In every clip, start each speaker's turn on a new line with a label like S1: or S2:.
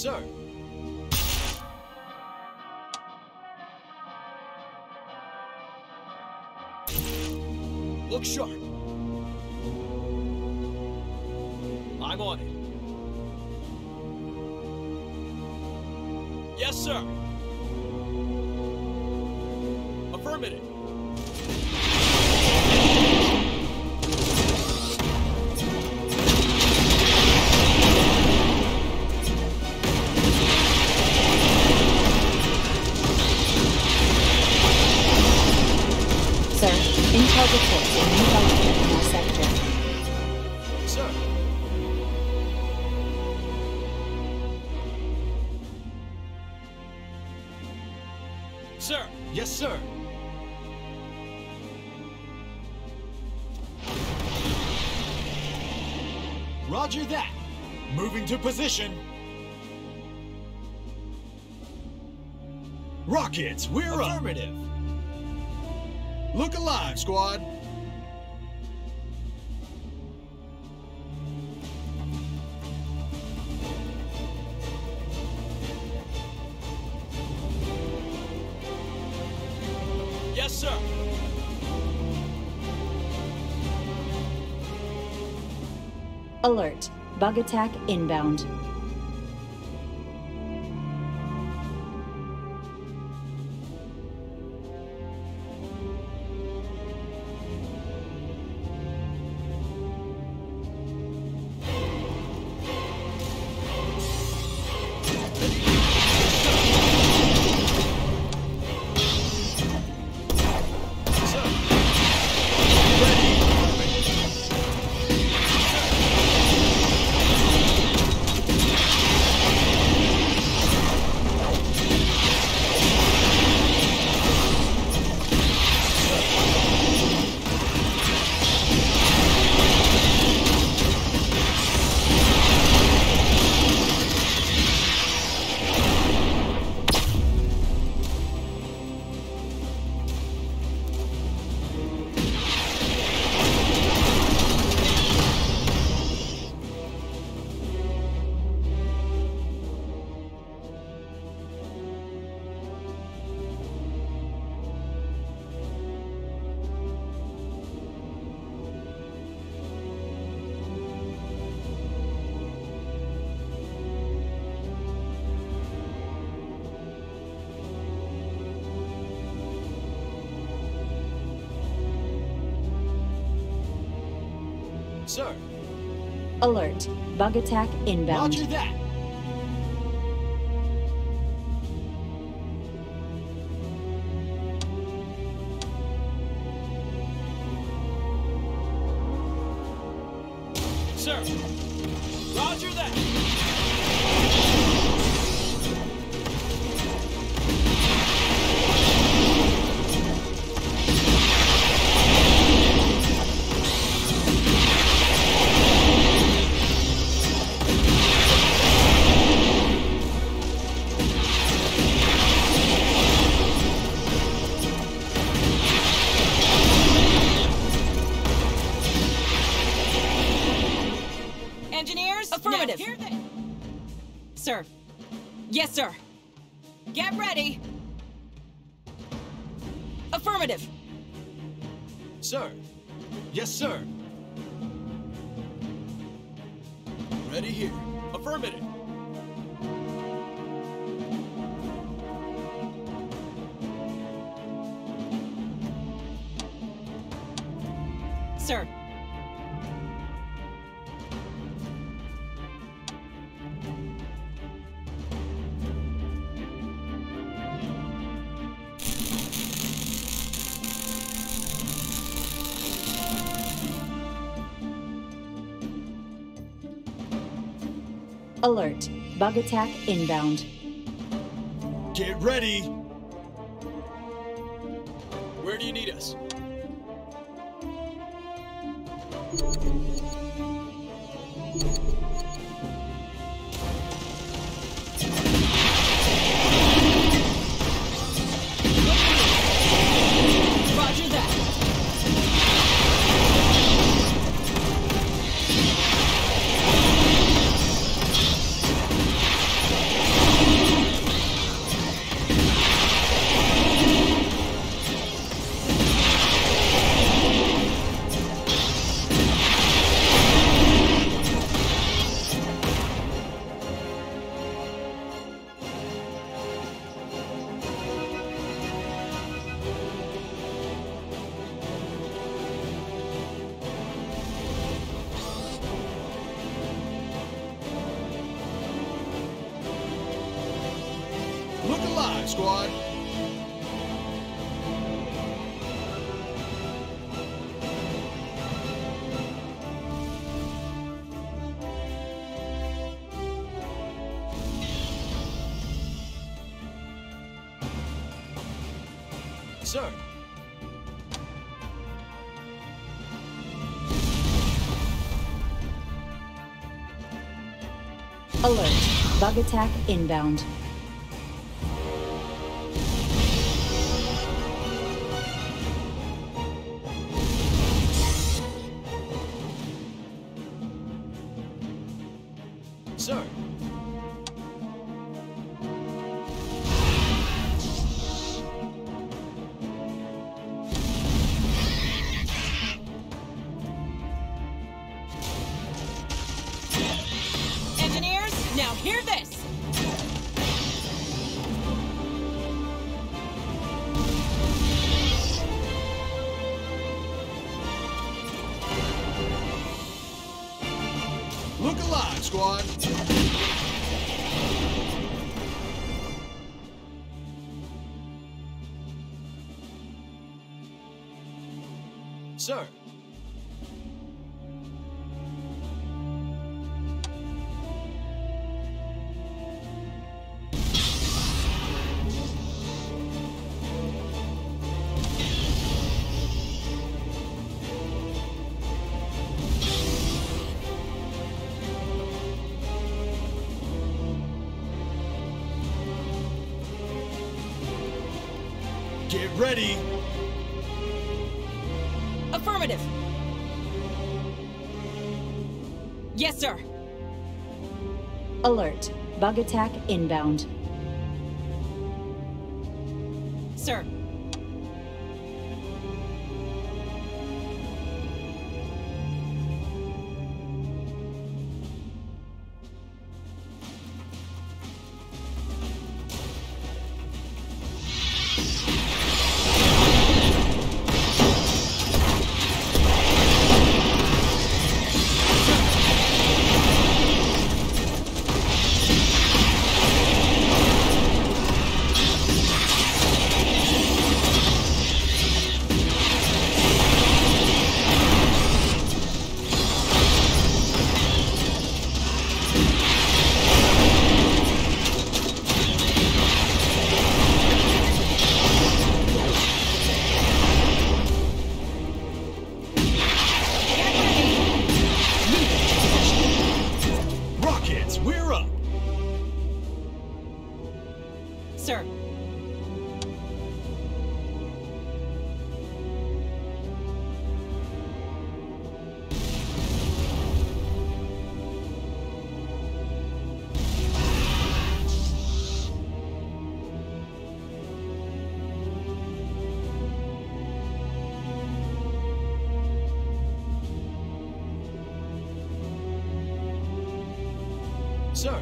S1: Sir. Look sharp. I'm on it. Yes, sir. Position. Rockets, we're up. Affirmative. Look alive, squad. Yes, sir.
S2: Alert. Bug attack inbound. Bug attack inbound. Bug attack inbound.
S1: Get ready.
S2: Attack inbound. Bug attack inbound.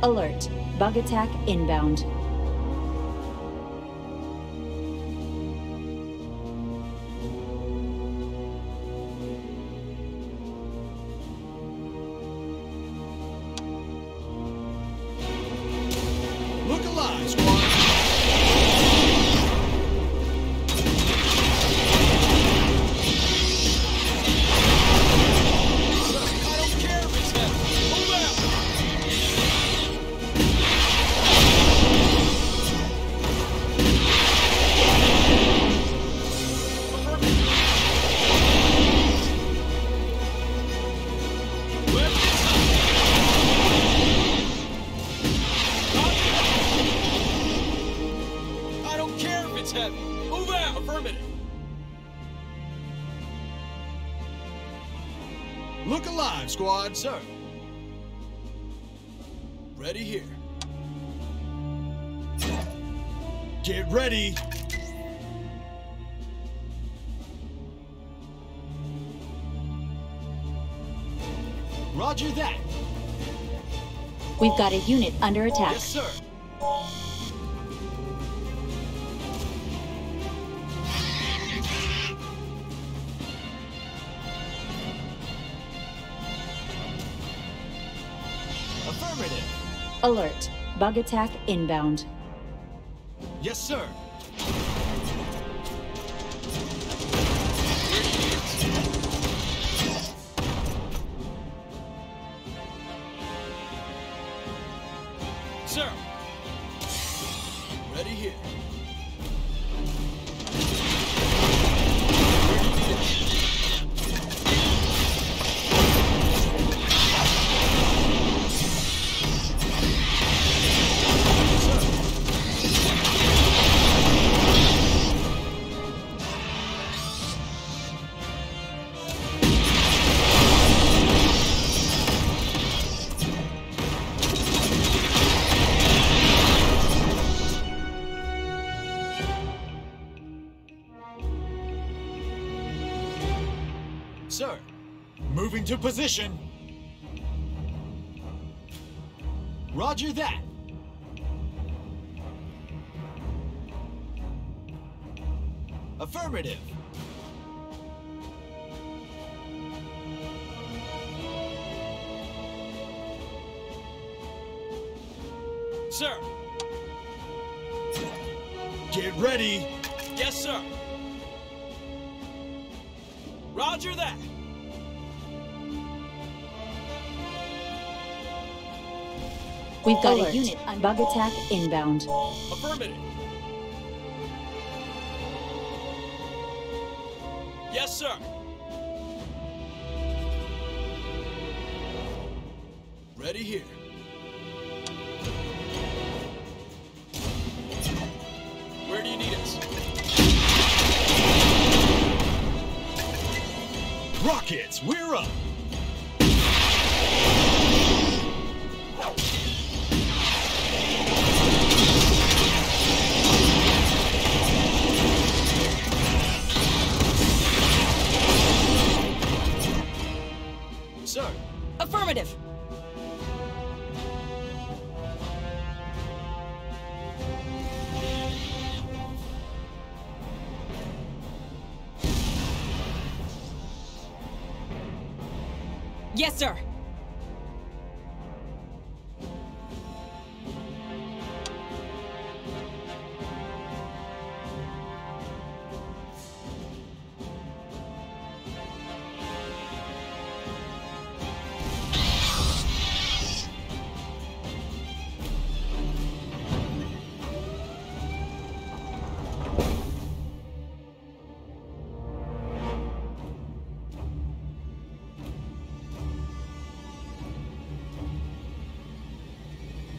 S2: Alert. Bug attack inbound.
S1: Alive. Sir. Ready here. Get ready. Roger that.
S2: We've got a unit under attack.
S1: Yes, sir.
S2: Alert. Bug attack inbound.
S1: Yes, sir. position.
S2: Bug attack inbound.
S1: Affirmative. Yes, sir. Ready here. Where do you need us? Rockets, we're up!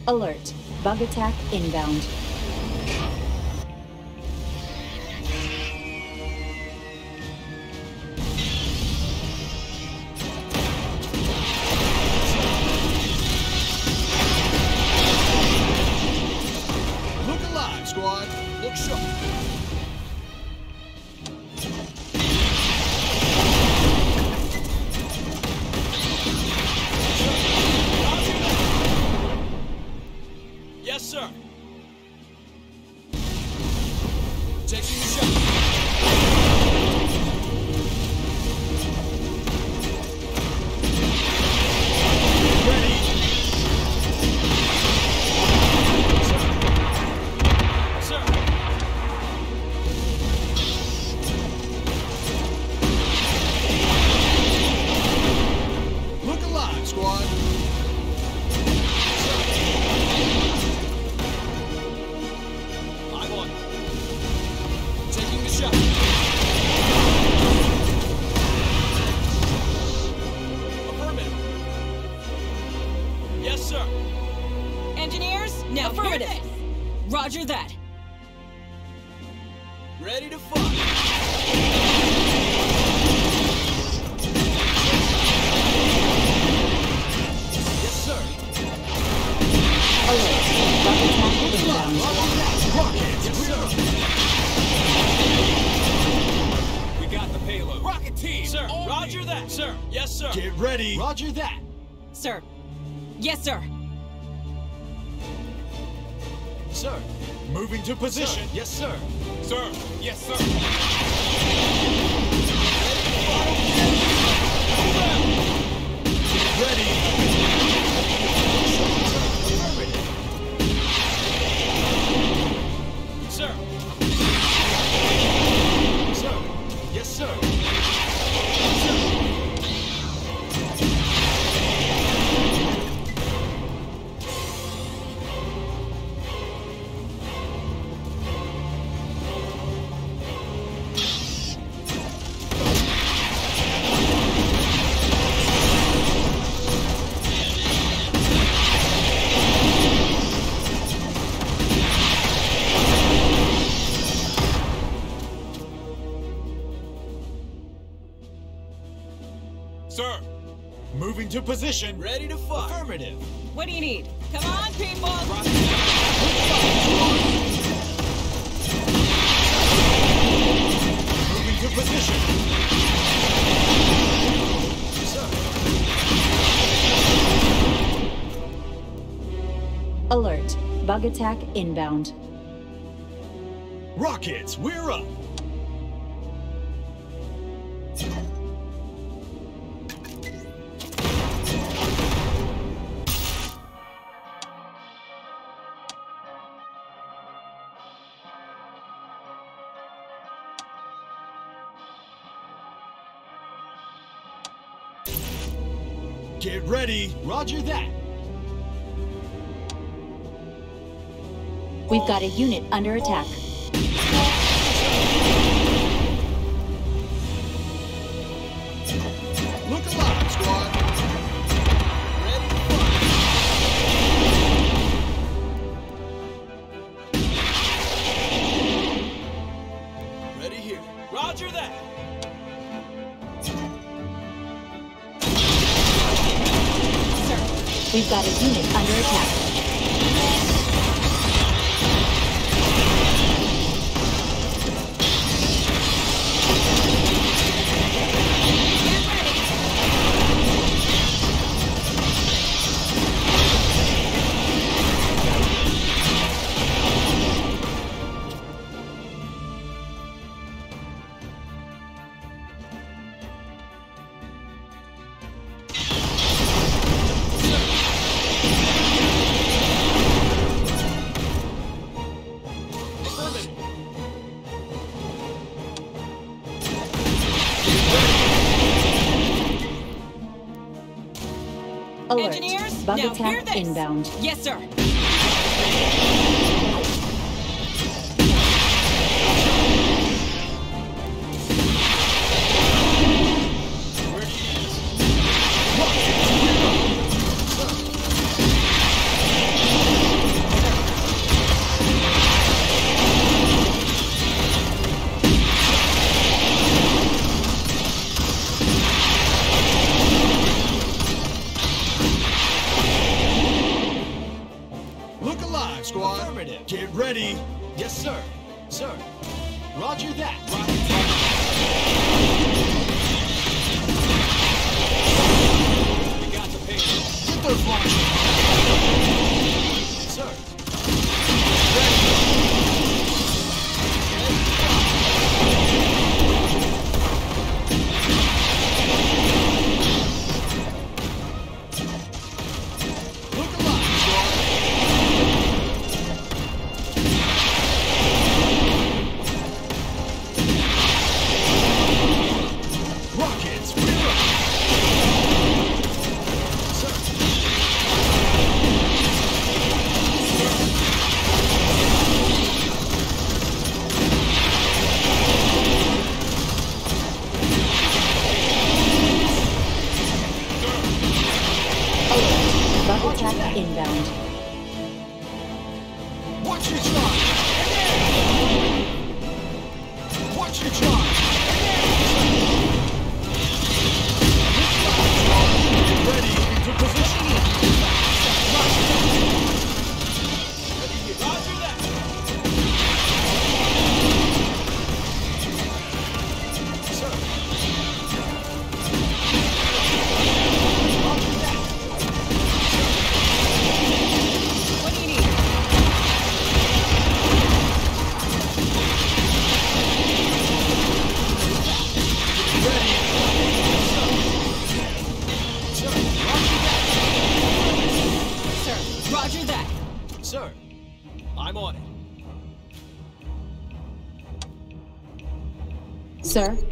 S2: Alert. Bug attack inbound.
S1: position. Ready
S2: to fight. Affirmative.
S1: What do you need? Come on, people!
S2: Moving to position.
S3: Alert. Bug attack inbound.
S2: Rockets, we're up! ready. Roger that.
S3: We've got a unit under attack.
S1: Now, Habitat
S3: inbound.
S1: Yes, sir.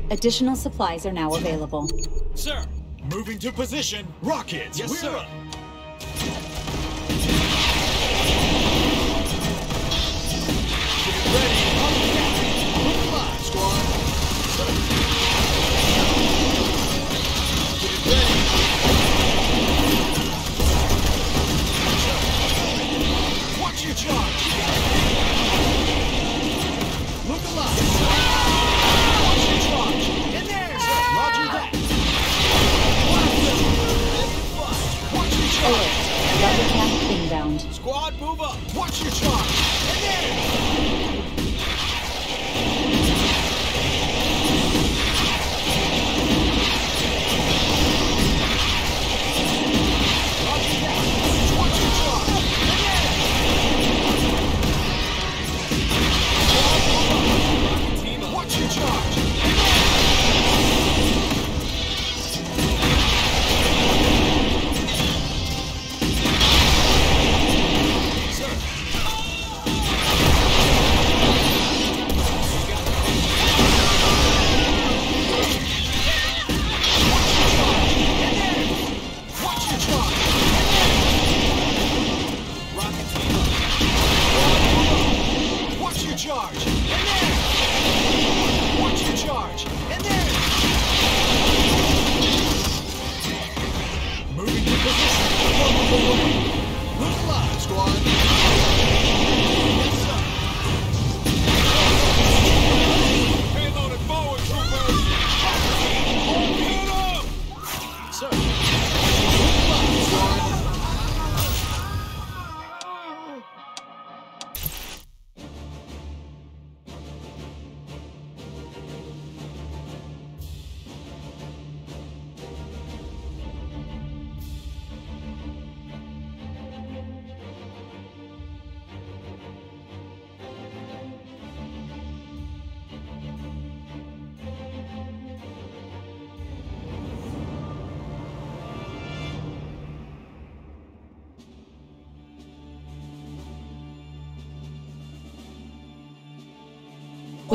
S3: Additional supplies are now available.
S2: Sir, moving to position. Rockets, yes, We're sir.
S1: Up.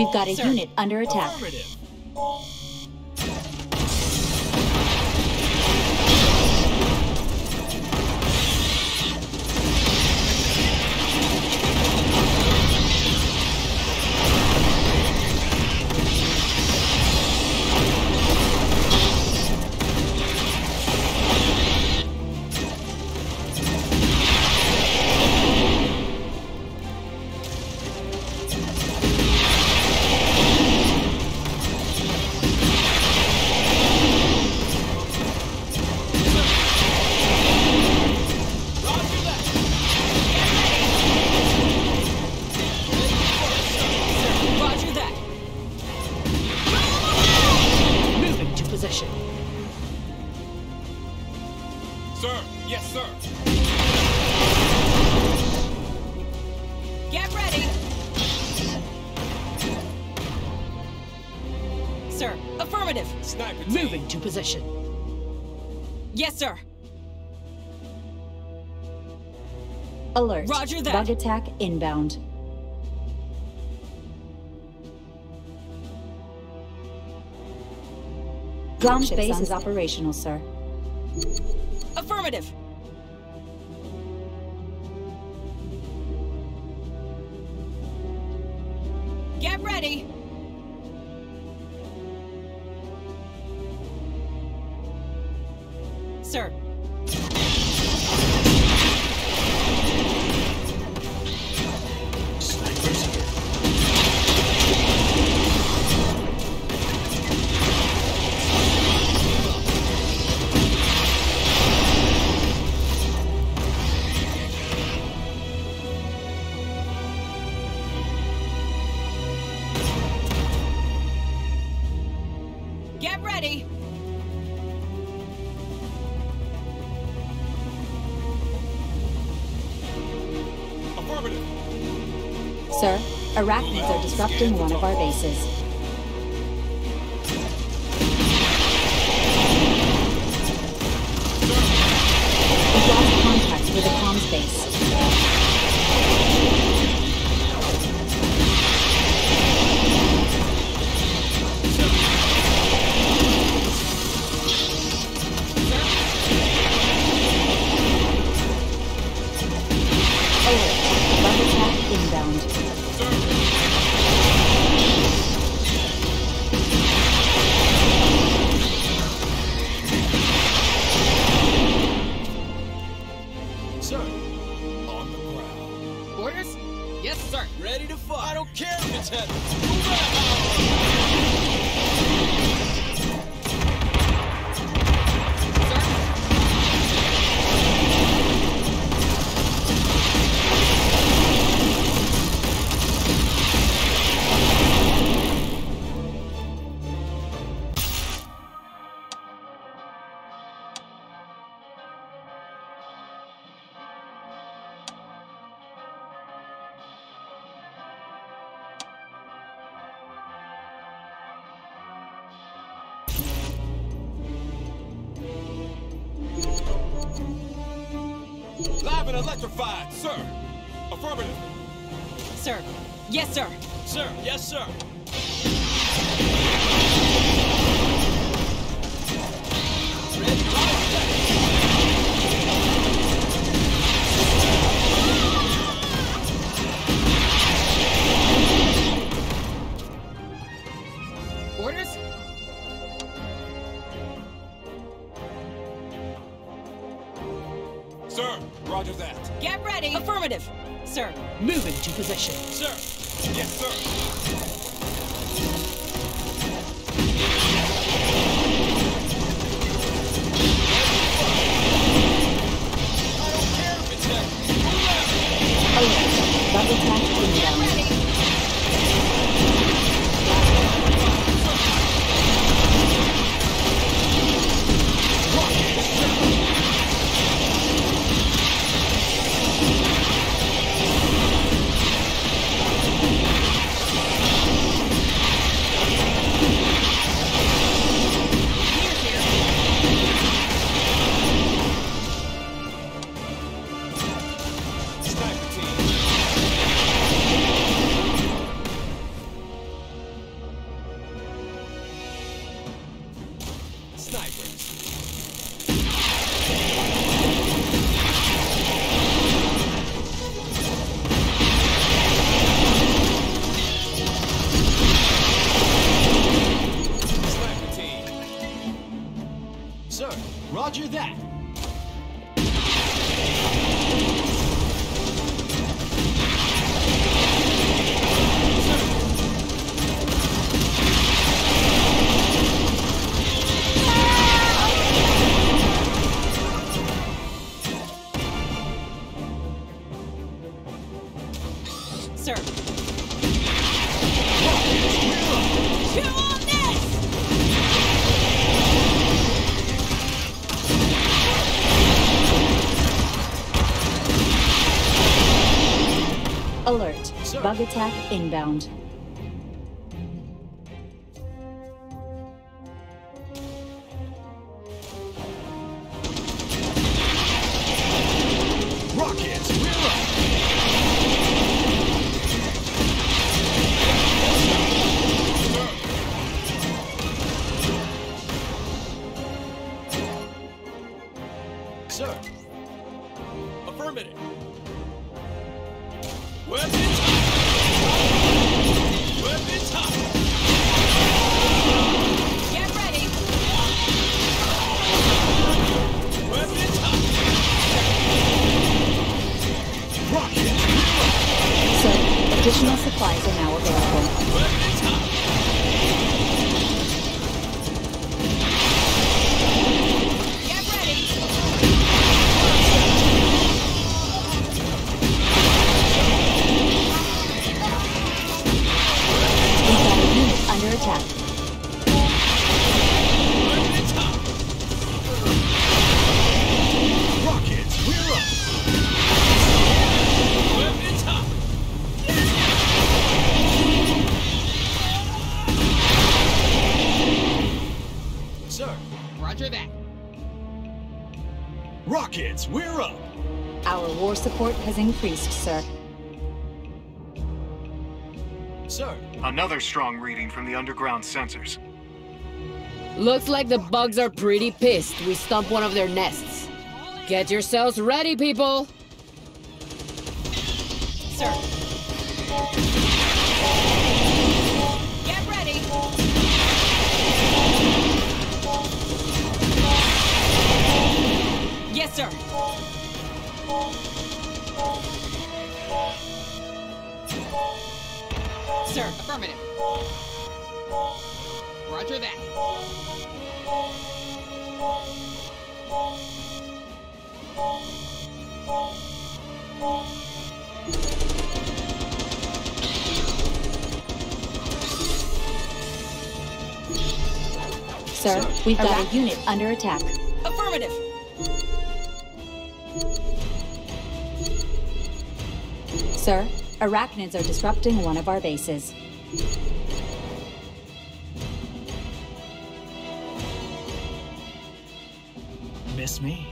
S3: We've got a unit under attack.
S1: Roger that.
S3: Bug attack inbound. Ground base is operational, sir.
S4: Affirmative.
S3: Arachnids are disrupting one of our bases. We've lost contact with the comms base. Attack inbound. Additional supplies are now available. Increased, sir.
S1: Sir,
S5: Another strong reading from the underground sensors.
S6: Looks like the bugs are pretty pissed we stumped one of their nests. Get yourselves ready, people!
S4: Sir. Get ready. Yes, sir. Sir.
S6: Affirmative. Roger that.
S3: Sir, we've got a unit under attack.
S4: Affirmative.
S3: Sir, arachnids are disrupting one of our bases.
S1: miss me?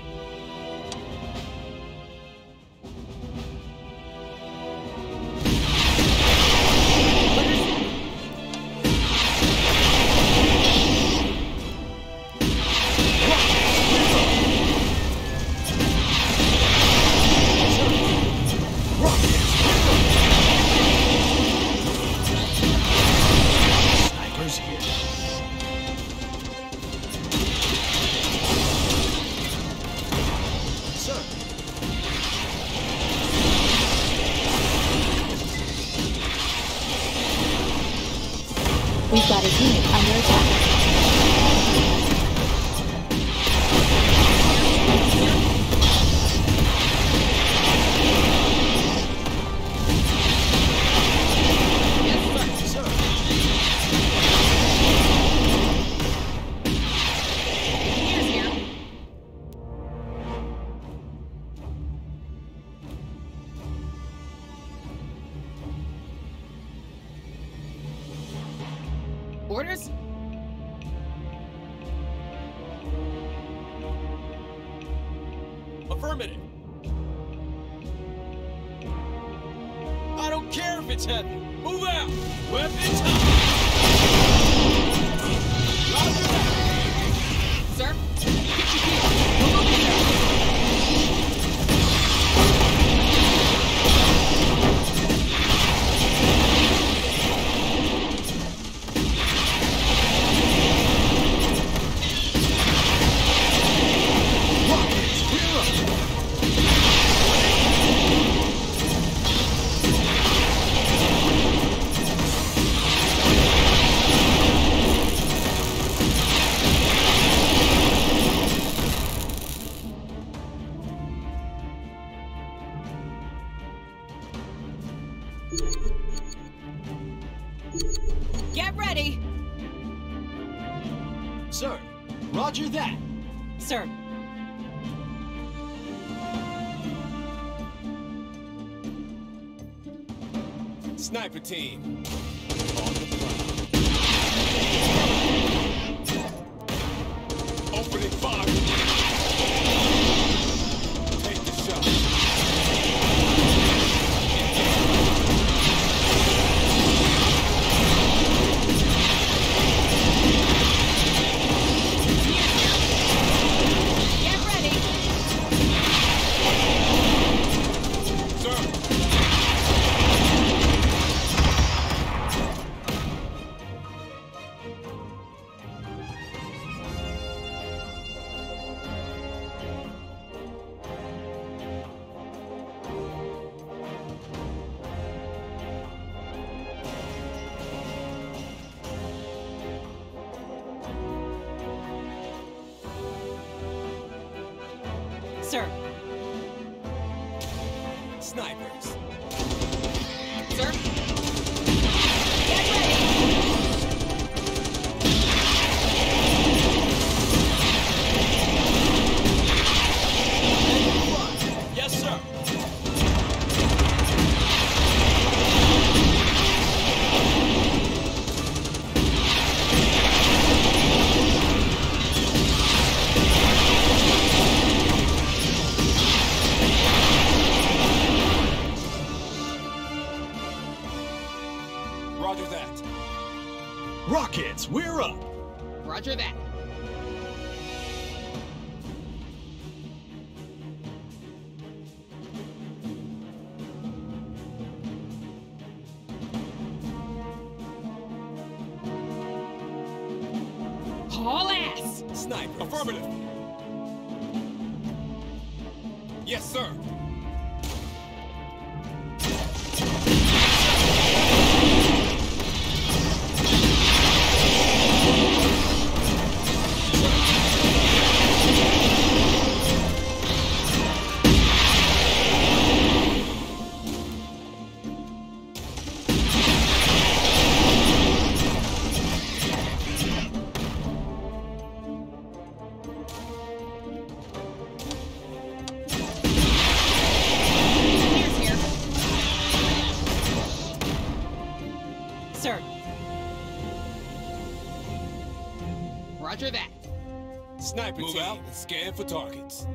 S7: Move out and scan for targets.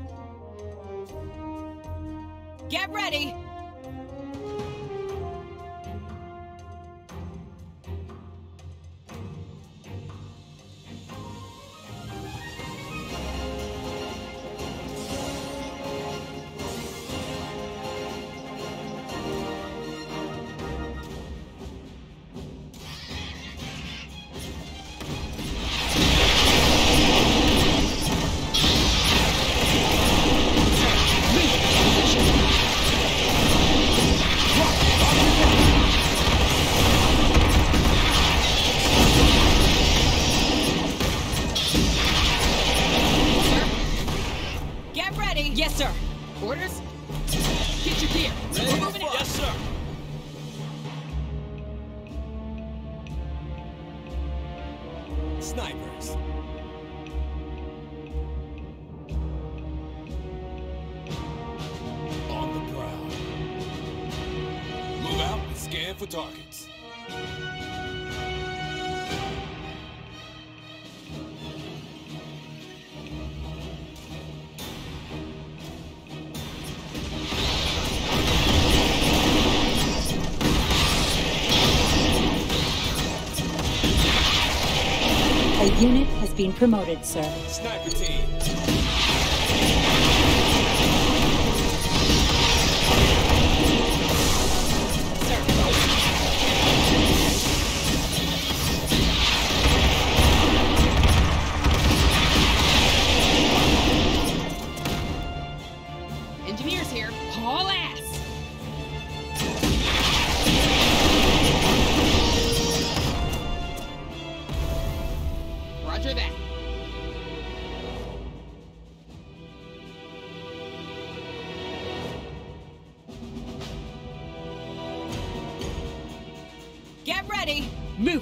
S2: being promoted, sir.
S7: Sniper team.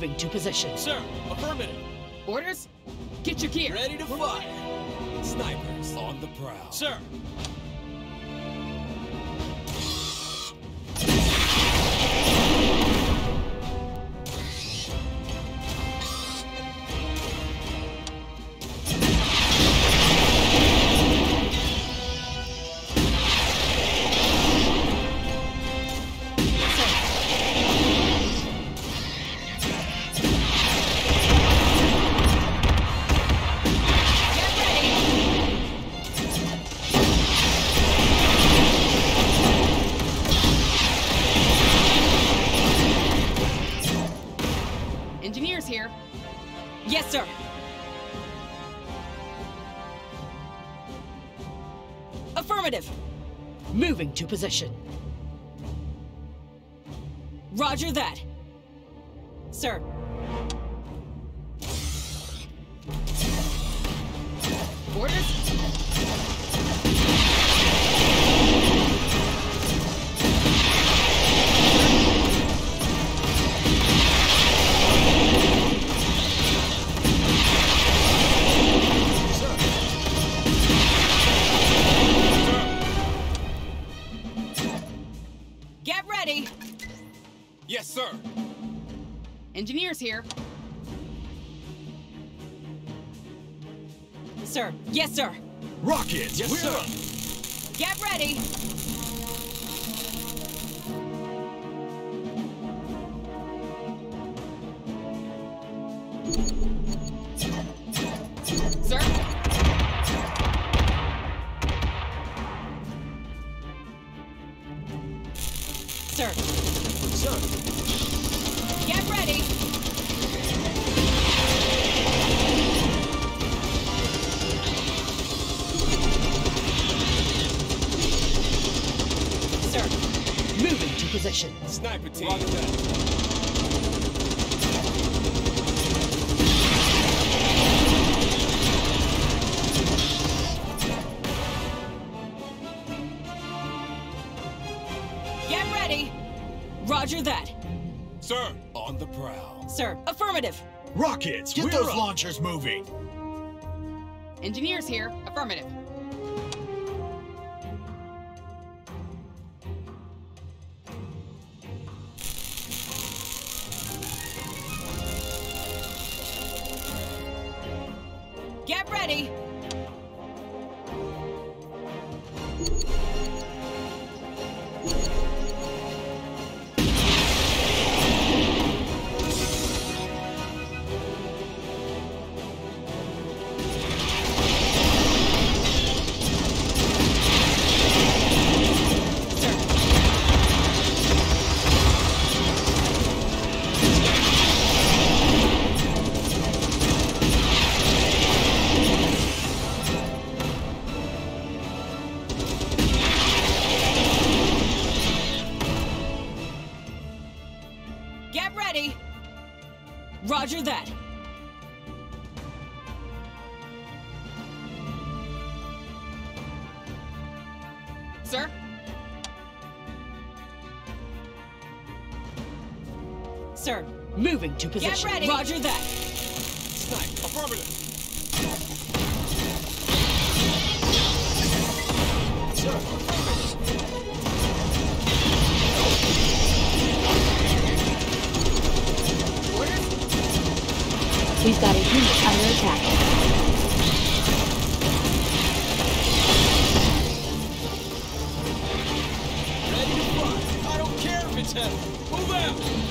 S4: moving to position.
S7: Sir, affirmative.
S4: Orders? Get your gear.
S7: Ready to
S1: We're
S4: fire. Ready.
S7: Snipers on the prowl.
S4: Sir. position.
S1: minutes. Get
S7: We're
S1: those
S7: up.
S1: launchers moving.
S4: Engineers here. Affirmative. to position. Get ready. Roger that.
S2: Snipe. Affirmative.
S7: Sir,
S3: We've got a unit under attack.
S2: Move out!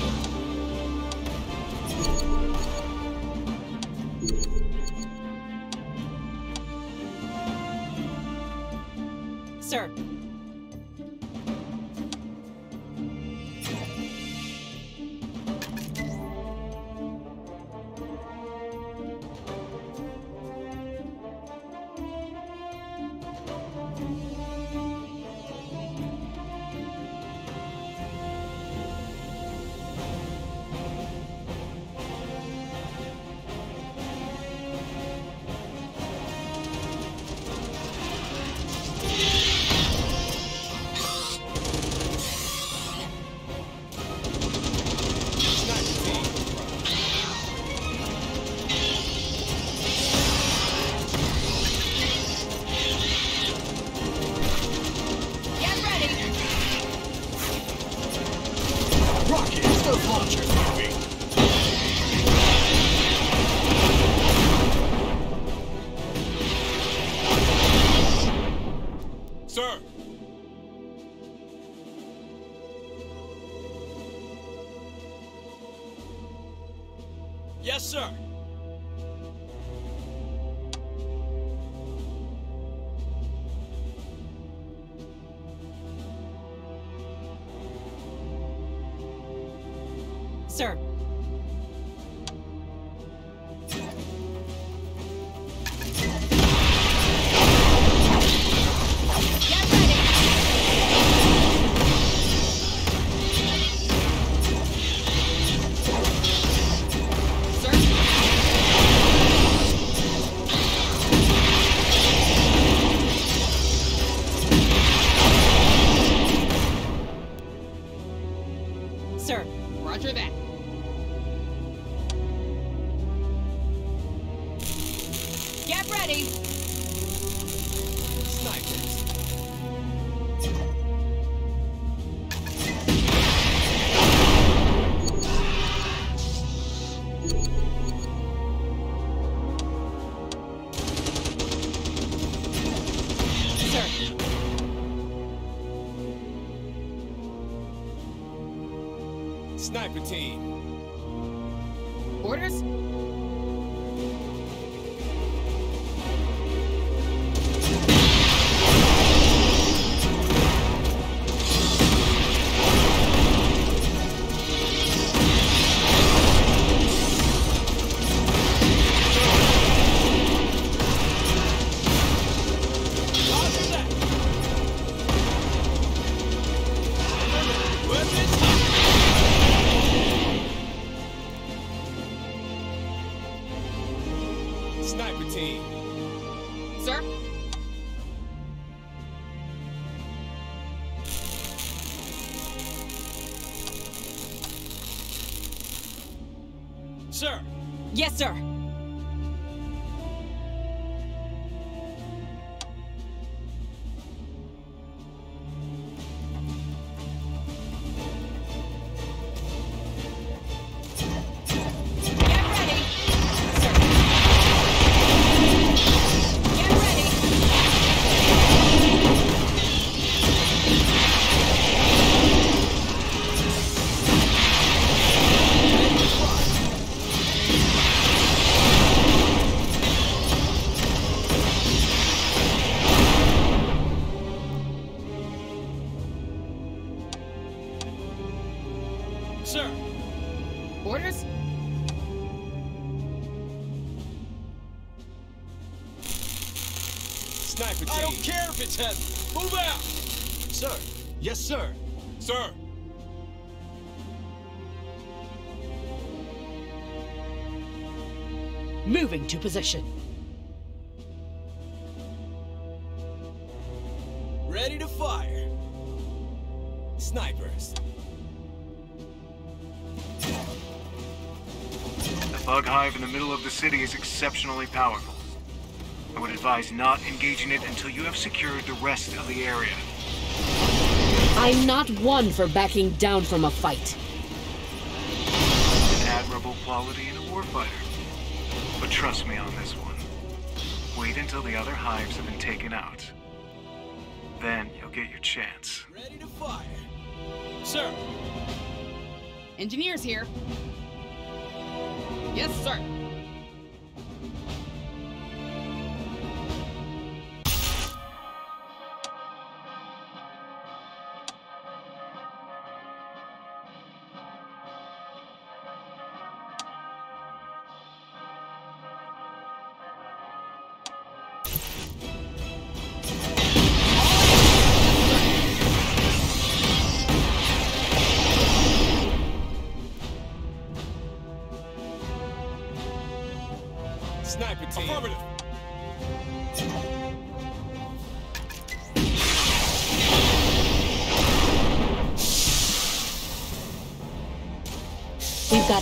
S2: Yes, sir.
S6: Moving to position.
S2: Ready
S7: to fire. Snipers.
S5: The bug hive in the middle of the city is exceptionally powerful. I would advise not engaging it until you have secured the rest of the area.
S6: I'm not one for backing down from a fight.
S5: An admirable quality in a warfighter. But trust me on this one. Wait until the other hives have been taken out. Then you'll get your chance.
S7: Ready to fire. Sir.
S8: Engineers here. Yes, sir.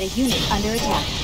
S2: A unit under attack.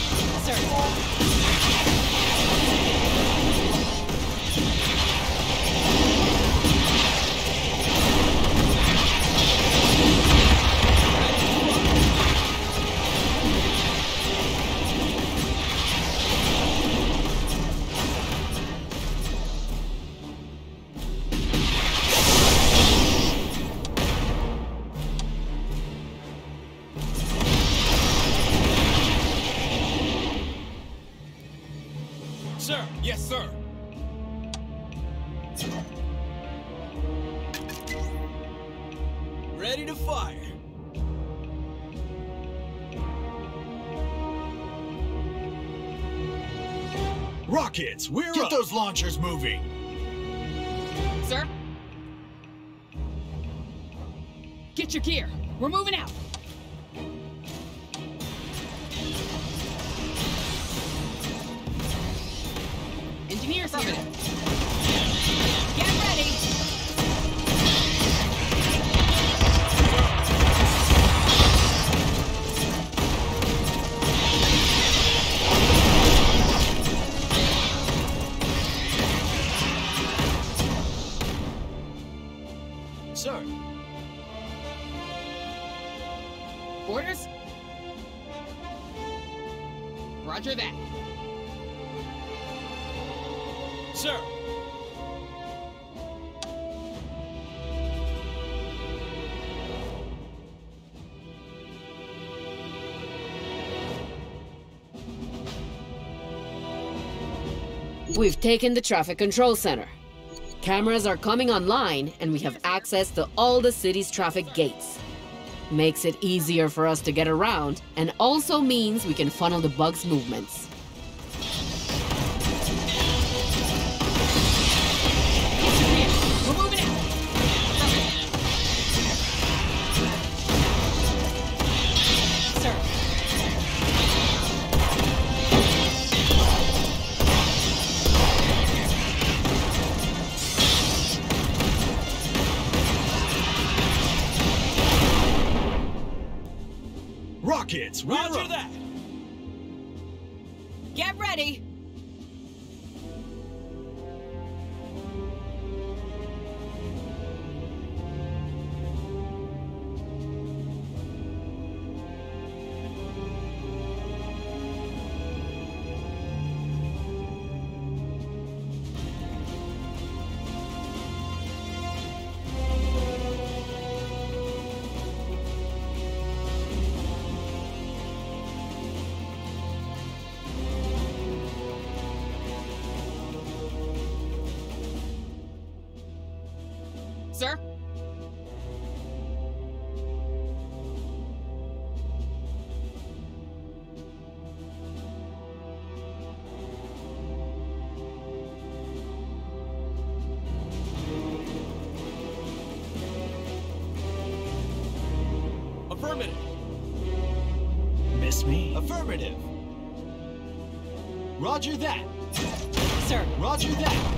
S1: Rockets, we're
S7: Get
S1: Get those launchers moving.
S8: Sir? Get your gear. We're moving out.
S6: We've taken the traffic control center. Cameras are coming online, and we have access to all the city's traffic gates. Makes it easier for us to get around, and also means we can funnel the bug's movements.
S7: Affirmative.
S1: Roger that.
S8: Sir.
S1: Roger that.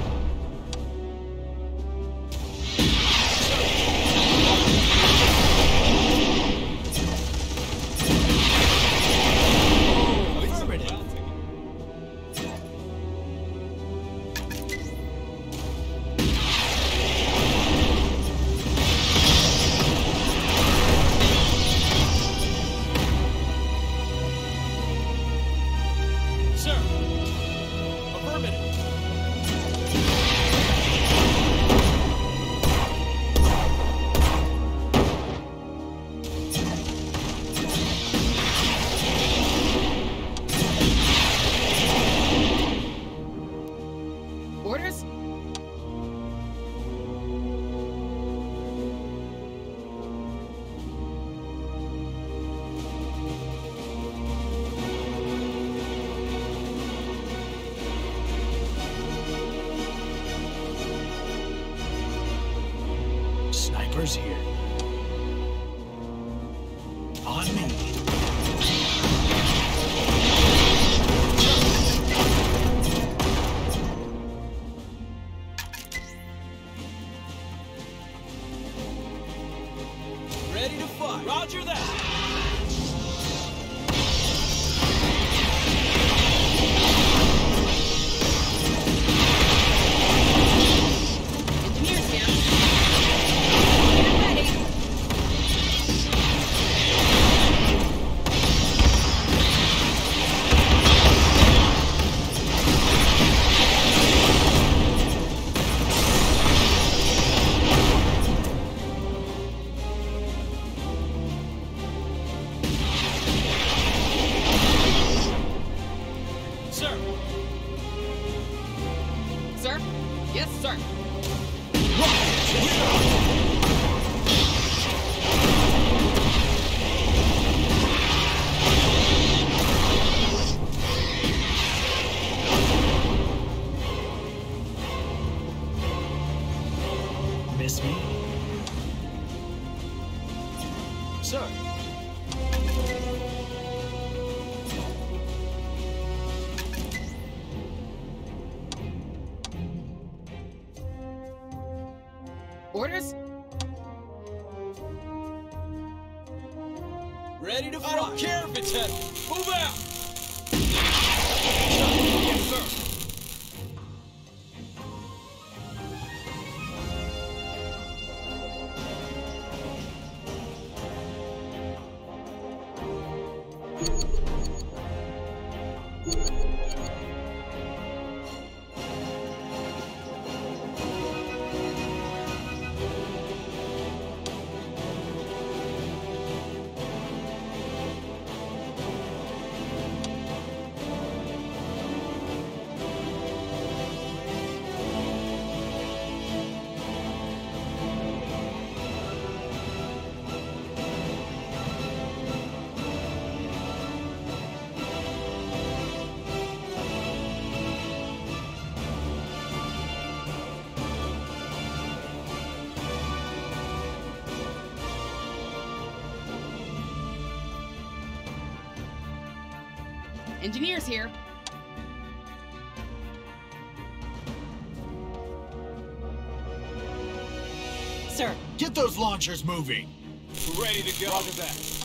S8: Engineers here.
S7: Sir.
S1: Get those launchers moving.
S7: Ready to go. Roger that.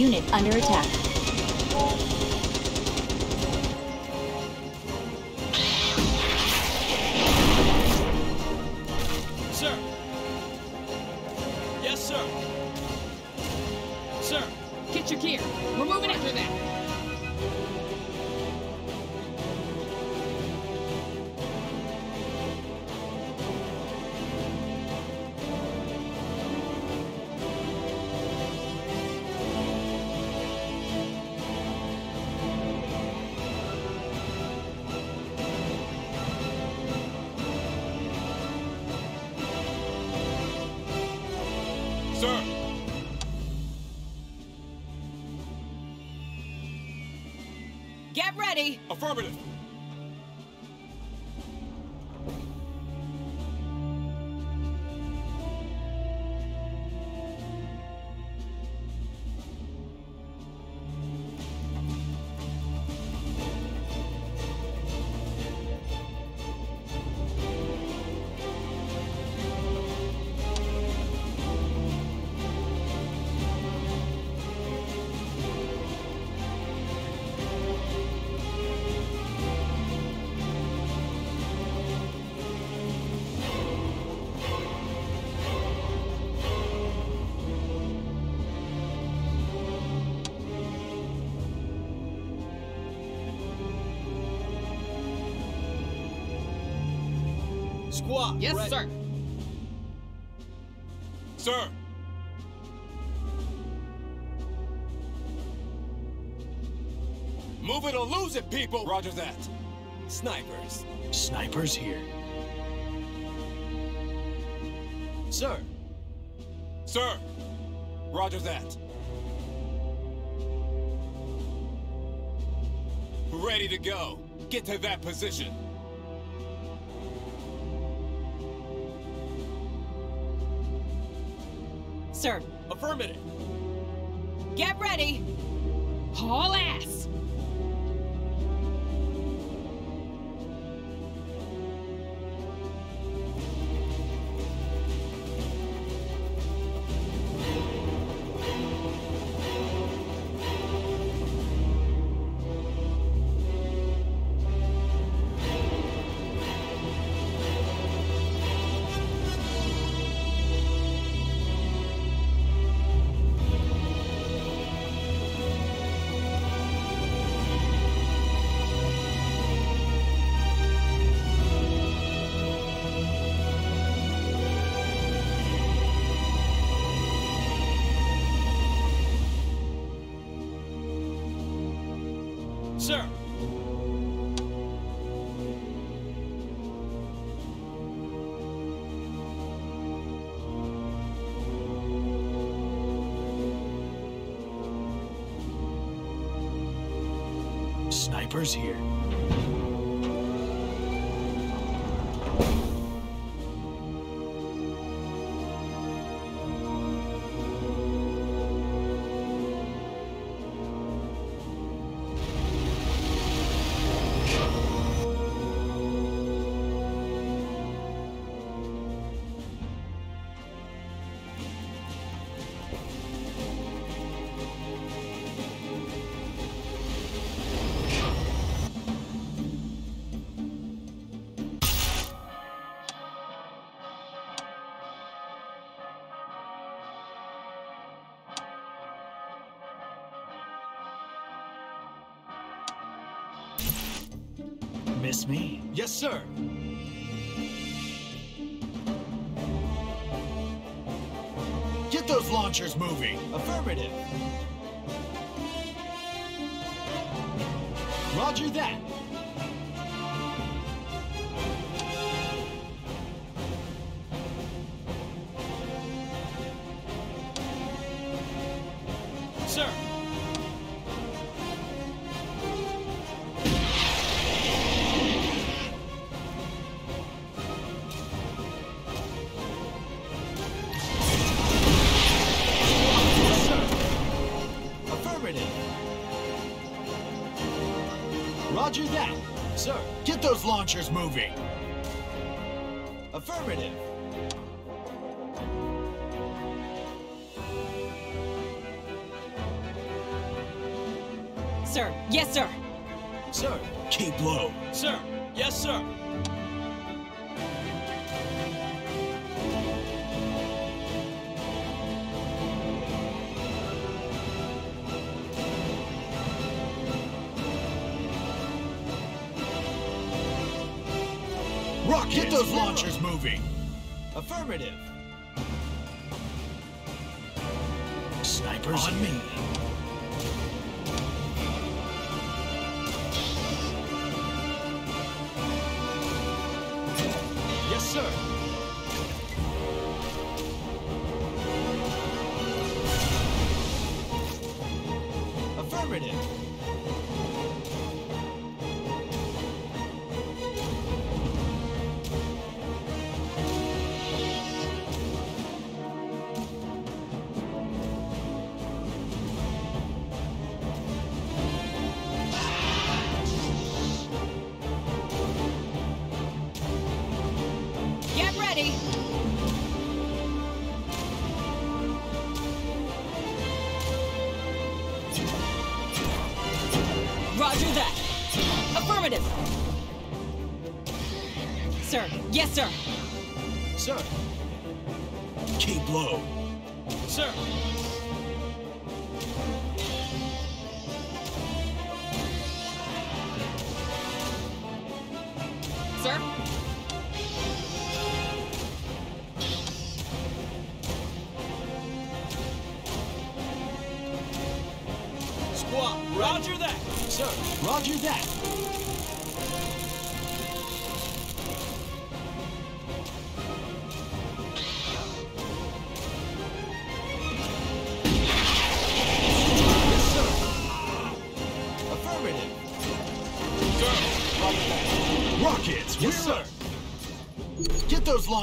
S2: unit under attack.
S7: Squad.
S8: Yes,
S7: ready.
S8: sir.
S7: Sir. Move it or lose it, people! Roger that. Snipers.
S1: Snipers here. Sir,
S7: Sir. Roger that. Ready to go. Get to that position. Affirmative.
S1: Snipers here. Miss me? Yes, sir. Get those launchers moving. Affirmative. Roger that. Those moving. Affirmative. Affirmative. Sir.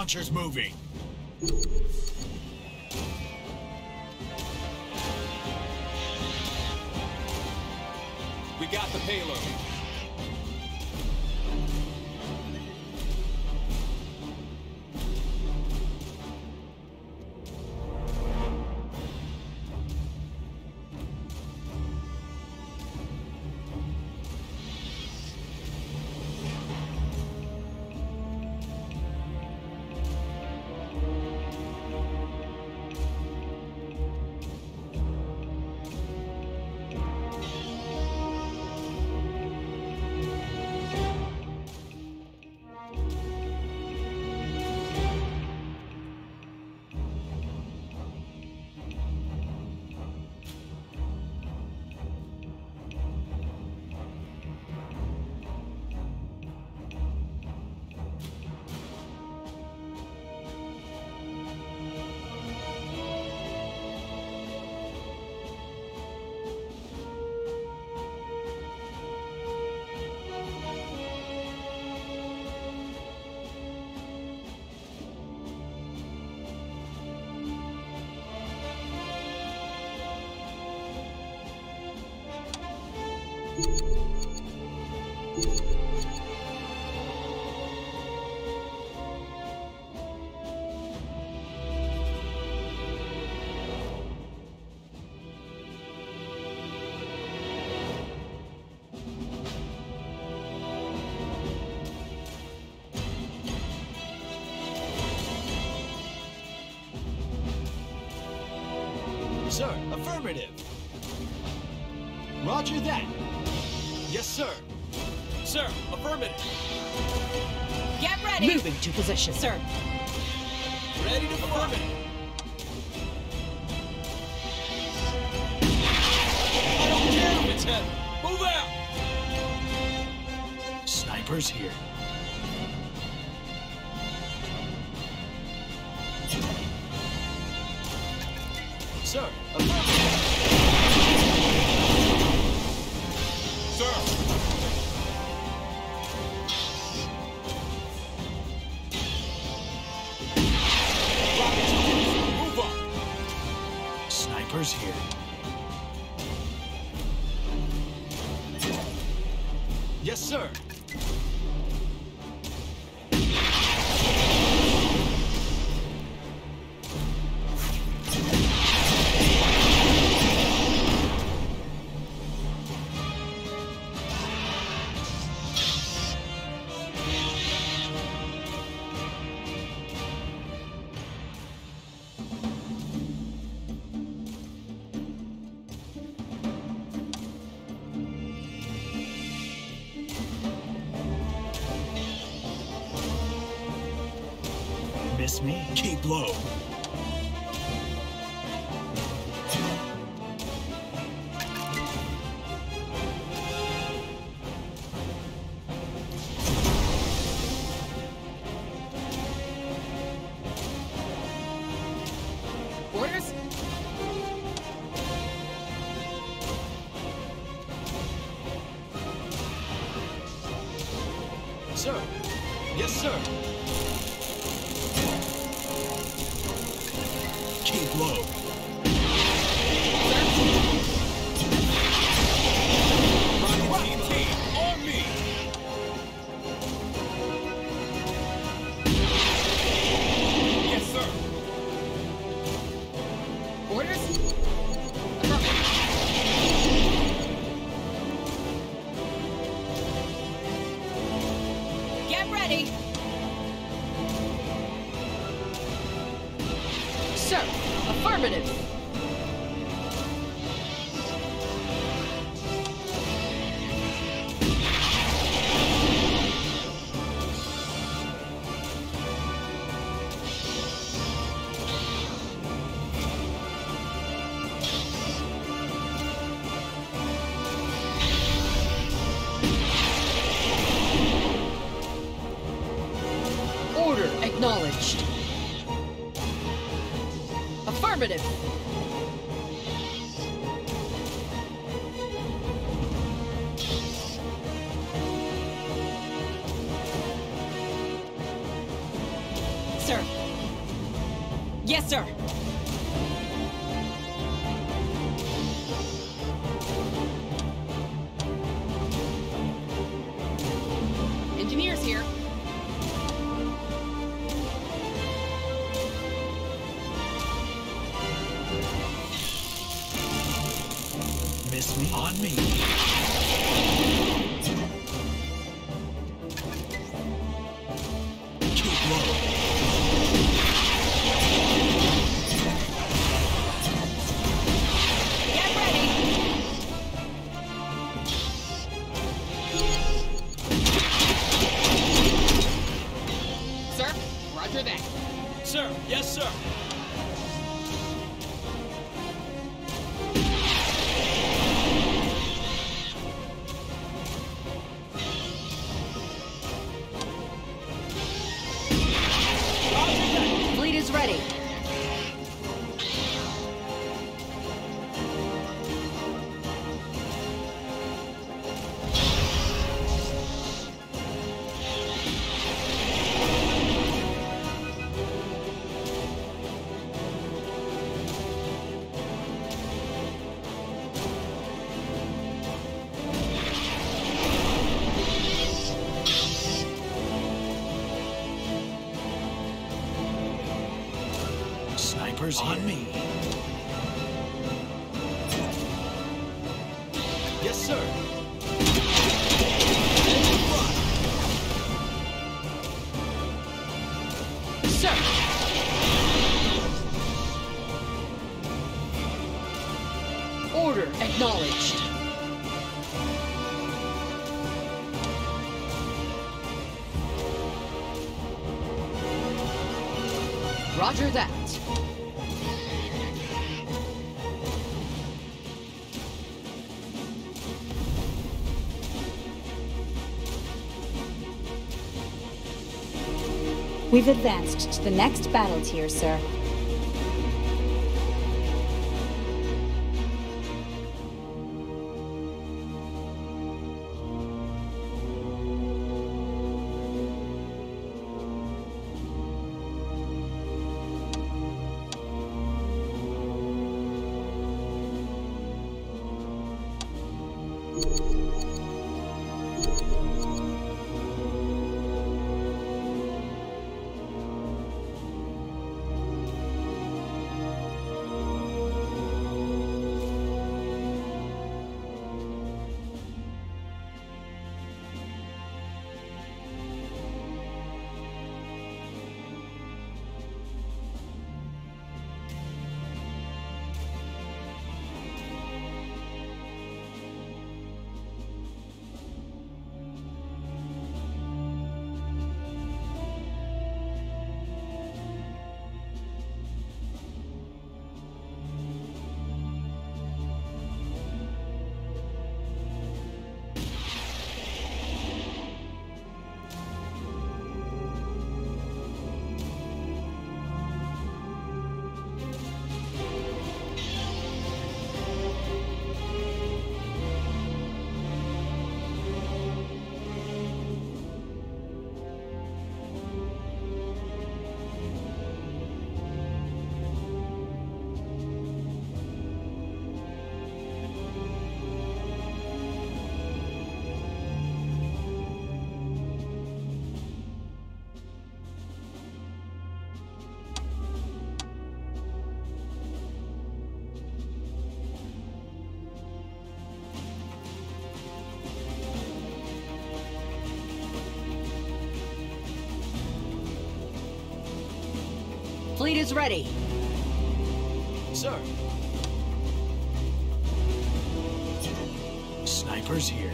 S1: launcher's moving. Roger that. Yes, sir.
S7: Sir, affirmative.
S2: Get ready.
S6: Moving to position.
S2: Sir,
S1: Acknowledged. Affirmative. Sir. Yes, sir.
S6: Snipers on me.
S3: Advanced to the next battle tier, sir.
S1: Fleet is ready.
S2: Sir.
S6: Snipers here.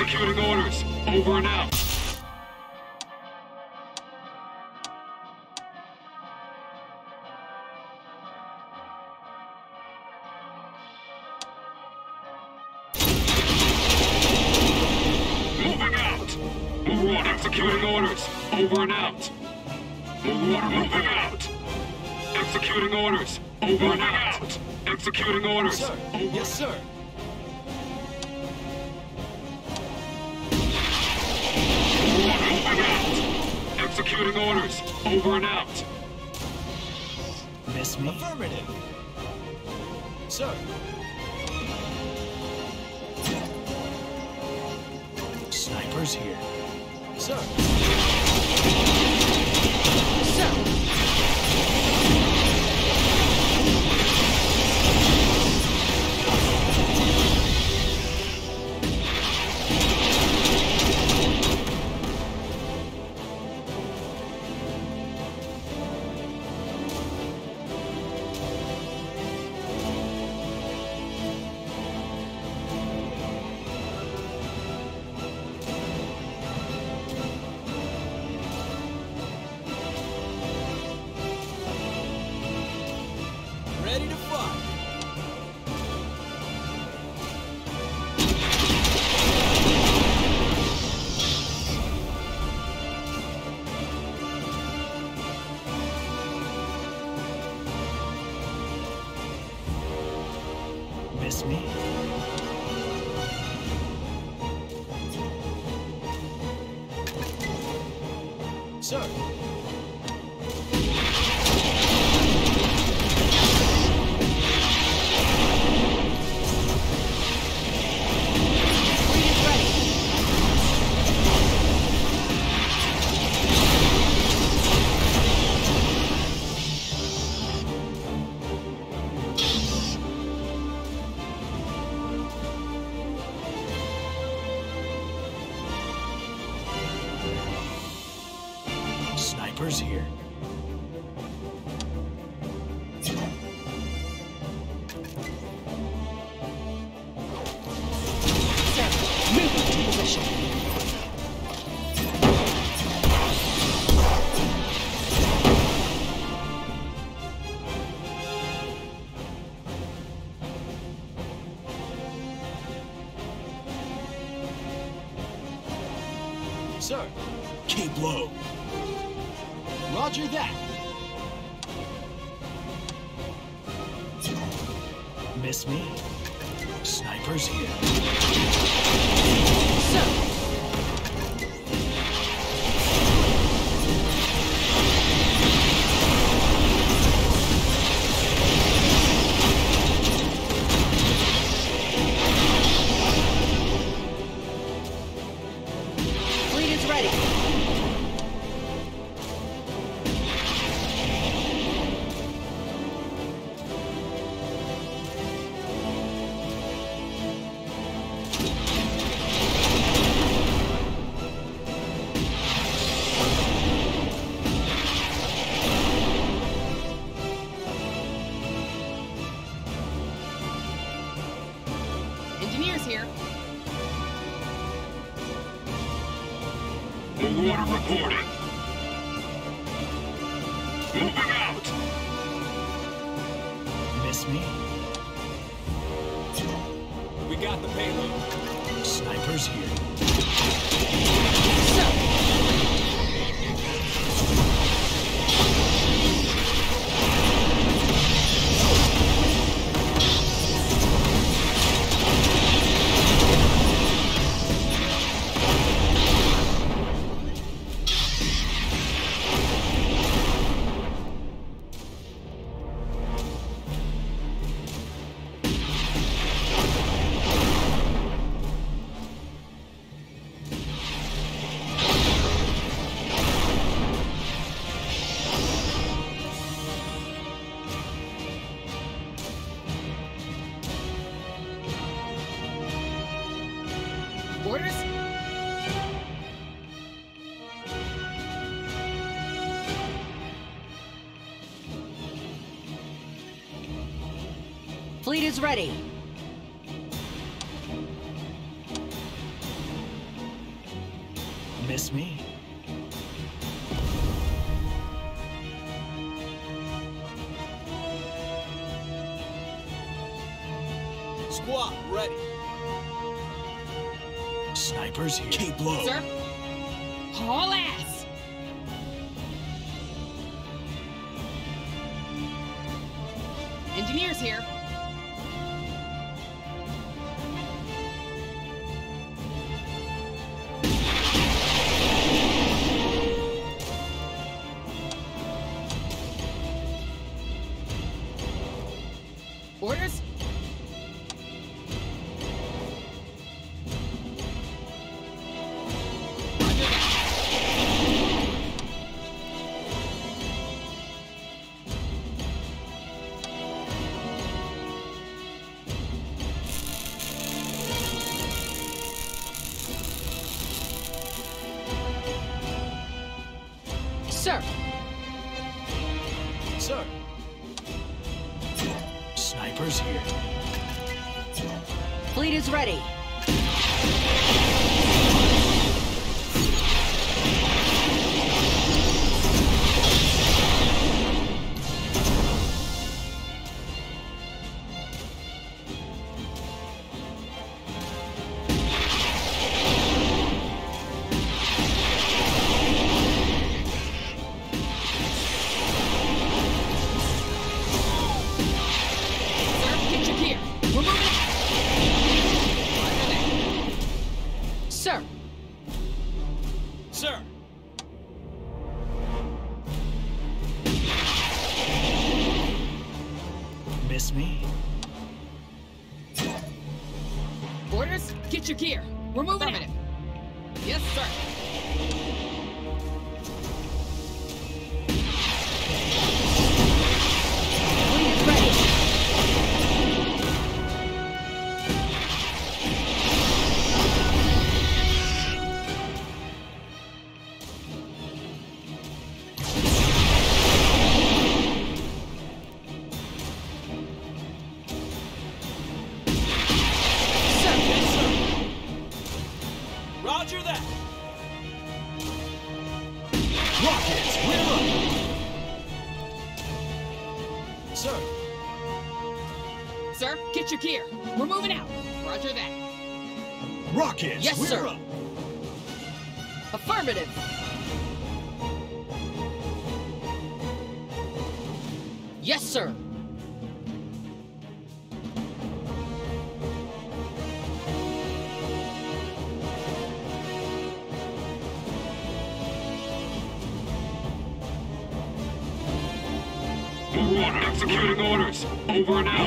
S9: Executing orders. Over and out. Moving out. Marauder executing orders. Over and out. Marauder moving out. Executing orders. Over and out. Executing orders.
S1: Sir, yes, sir.
S9: Out. Orders. Over and out.
S1: Miss me? Affirmative. Sir. Snipers here. Sir.
S6: Sir,
S1: Snipers here.
S6: is ready.
S1: Miss me?
S7: Squad ready.
S1: Snipers here. Keep low.
S8: Sir? skateboarder.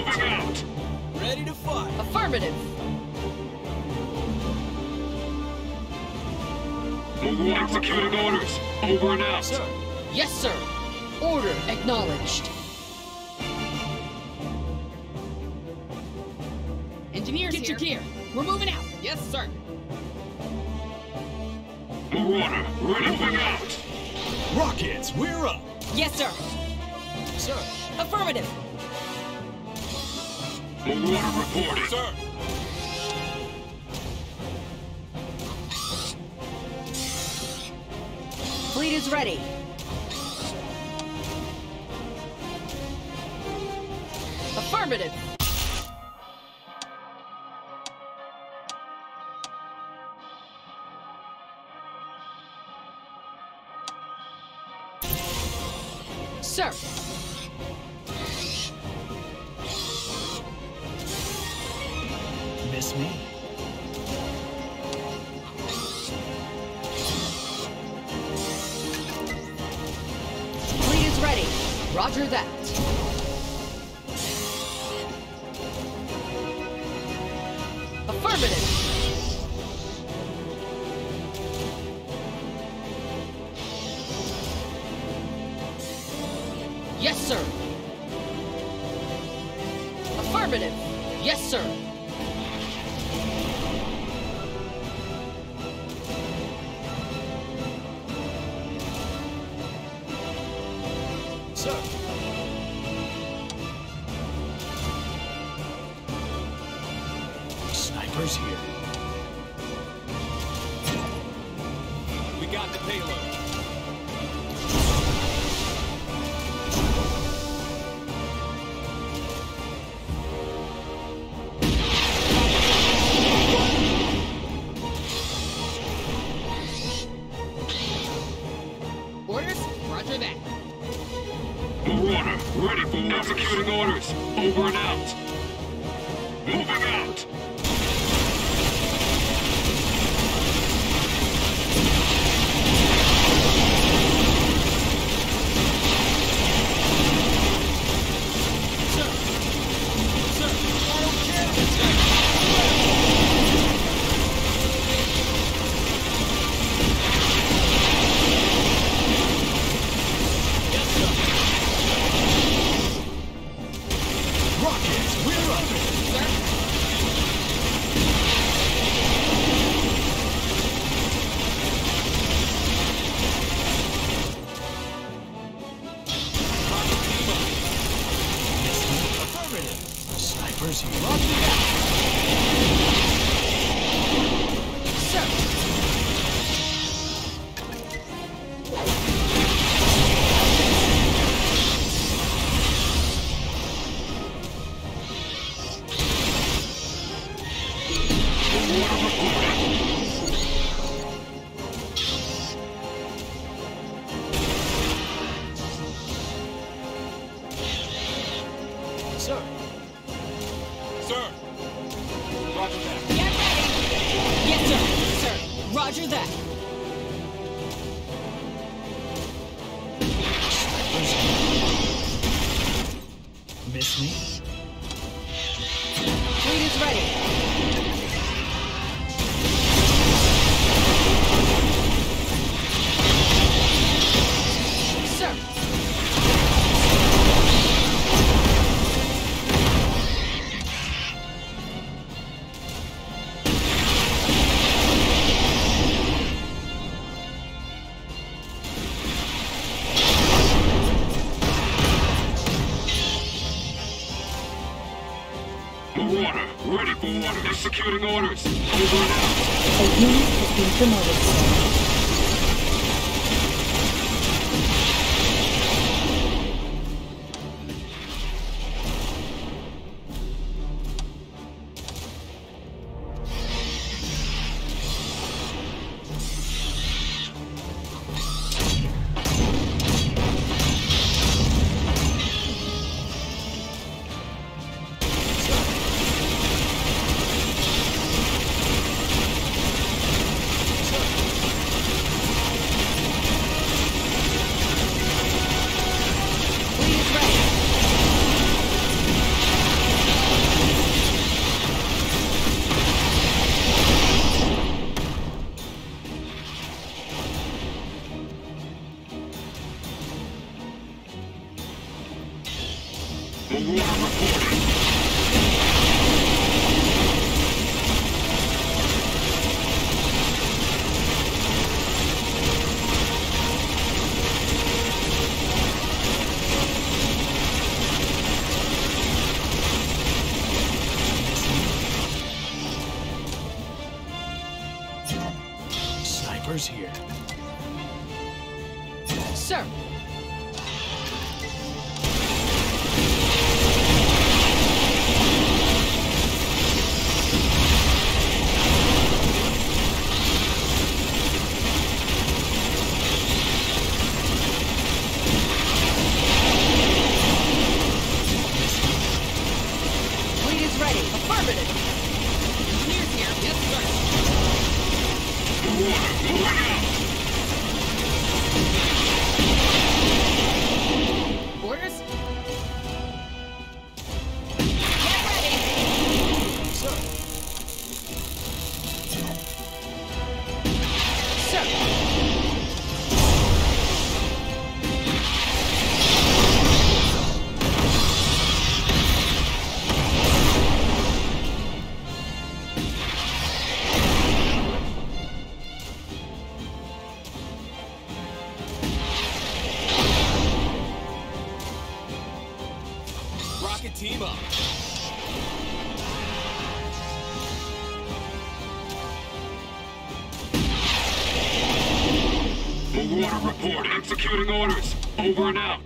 S8: Orders.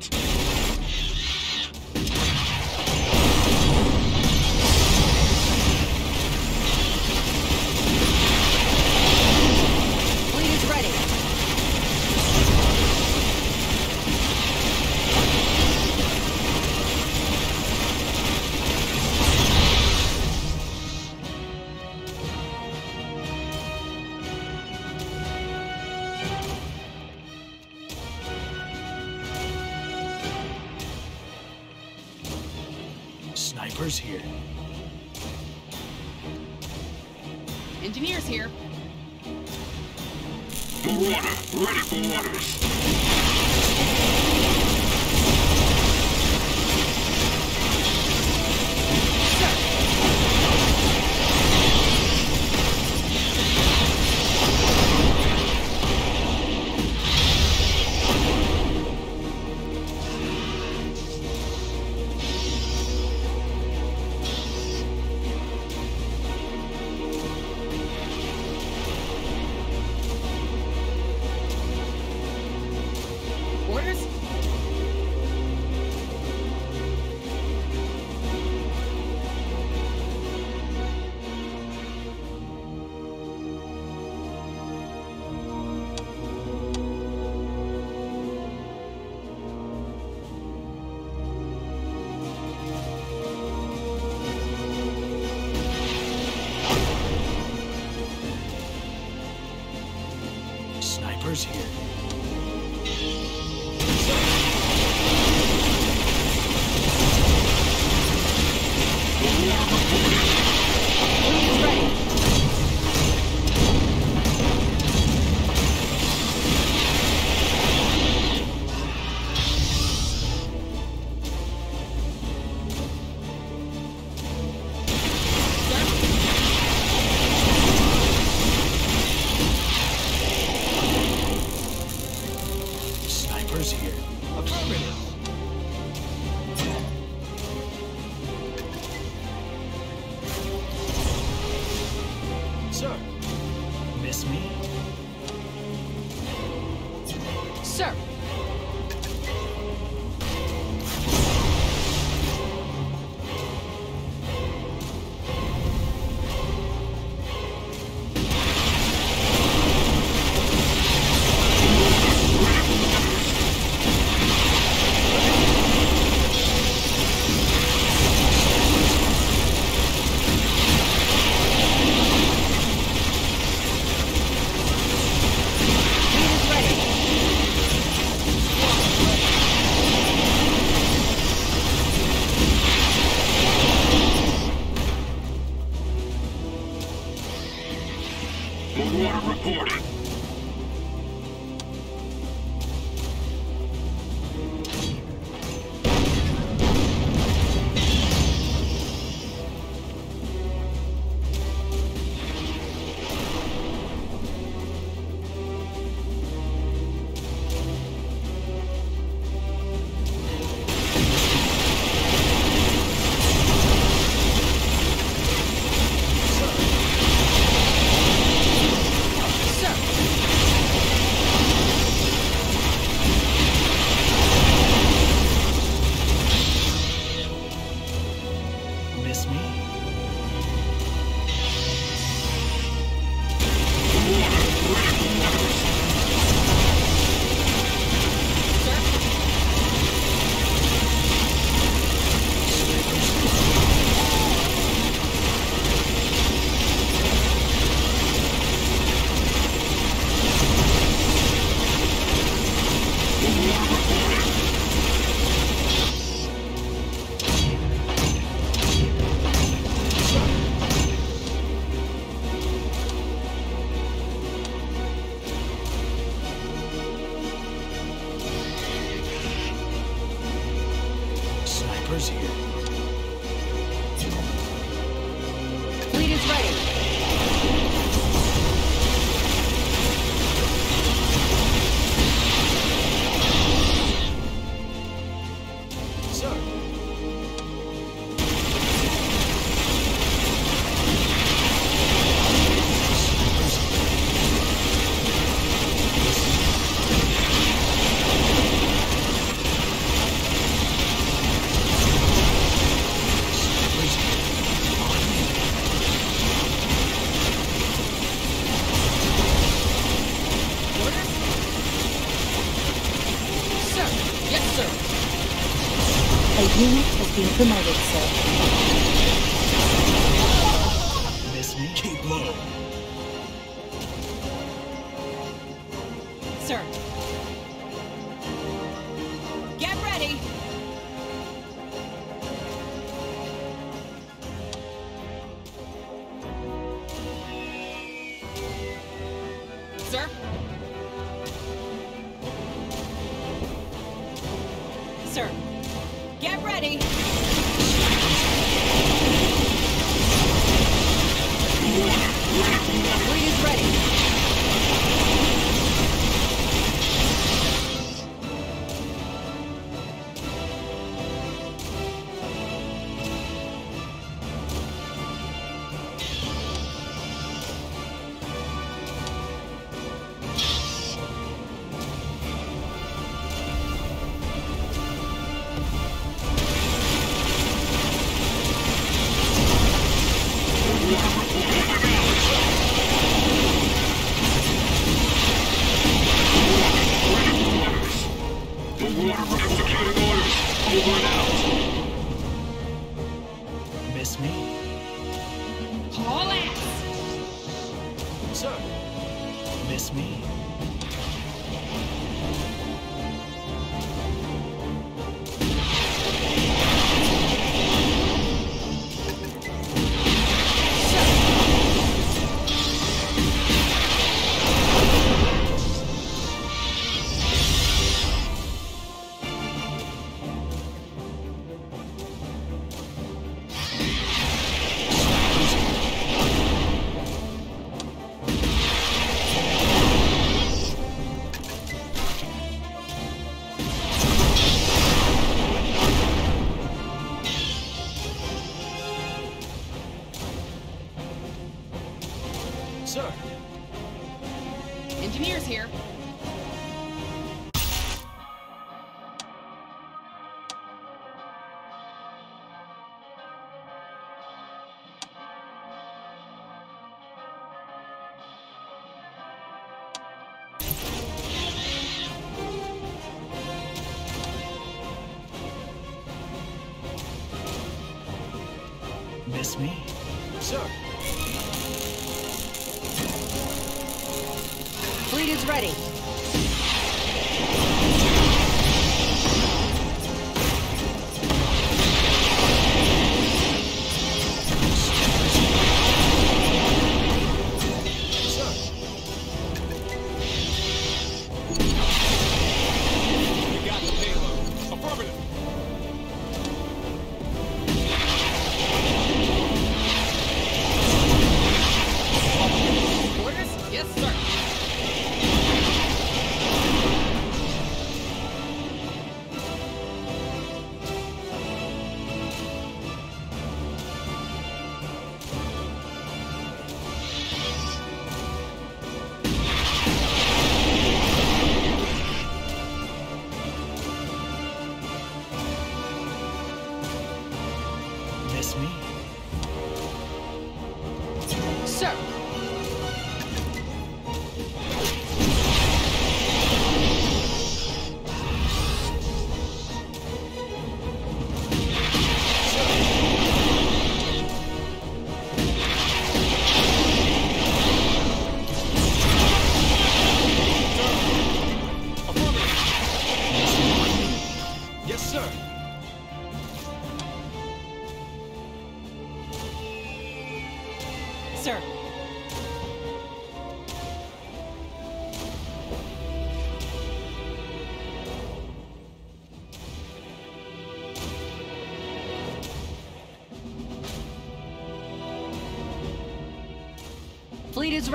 S1: Here.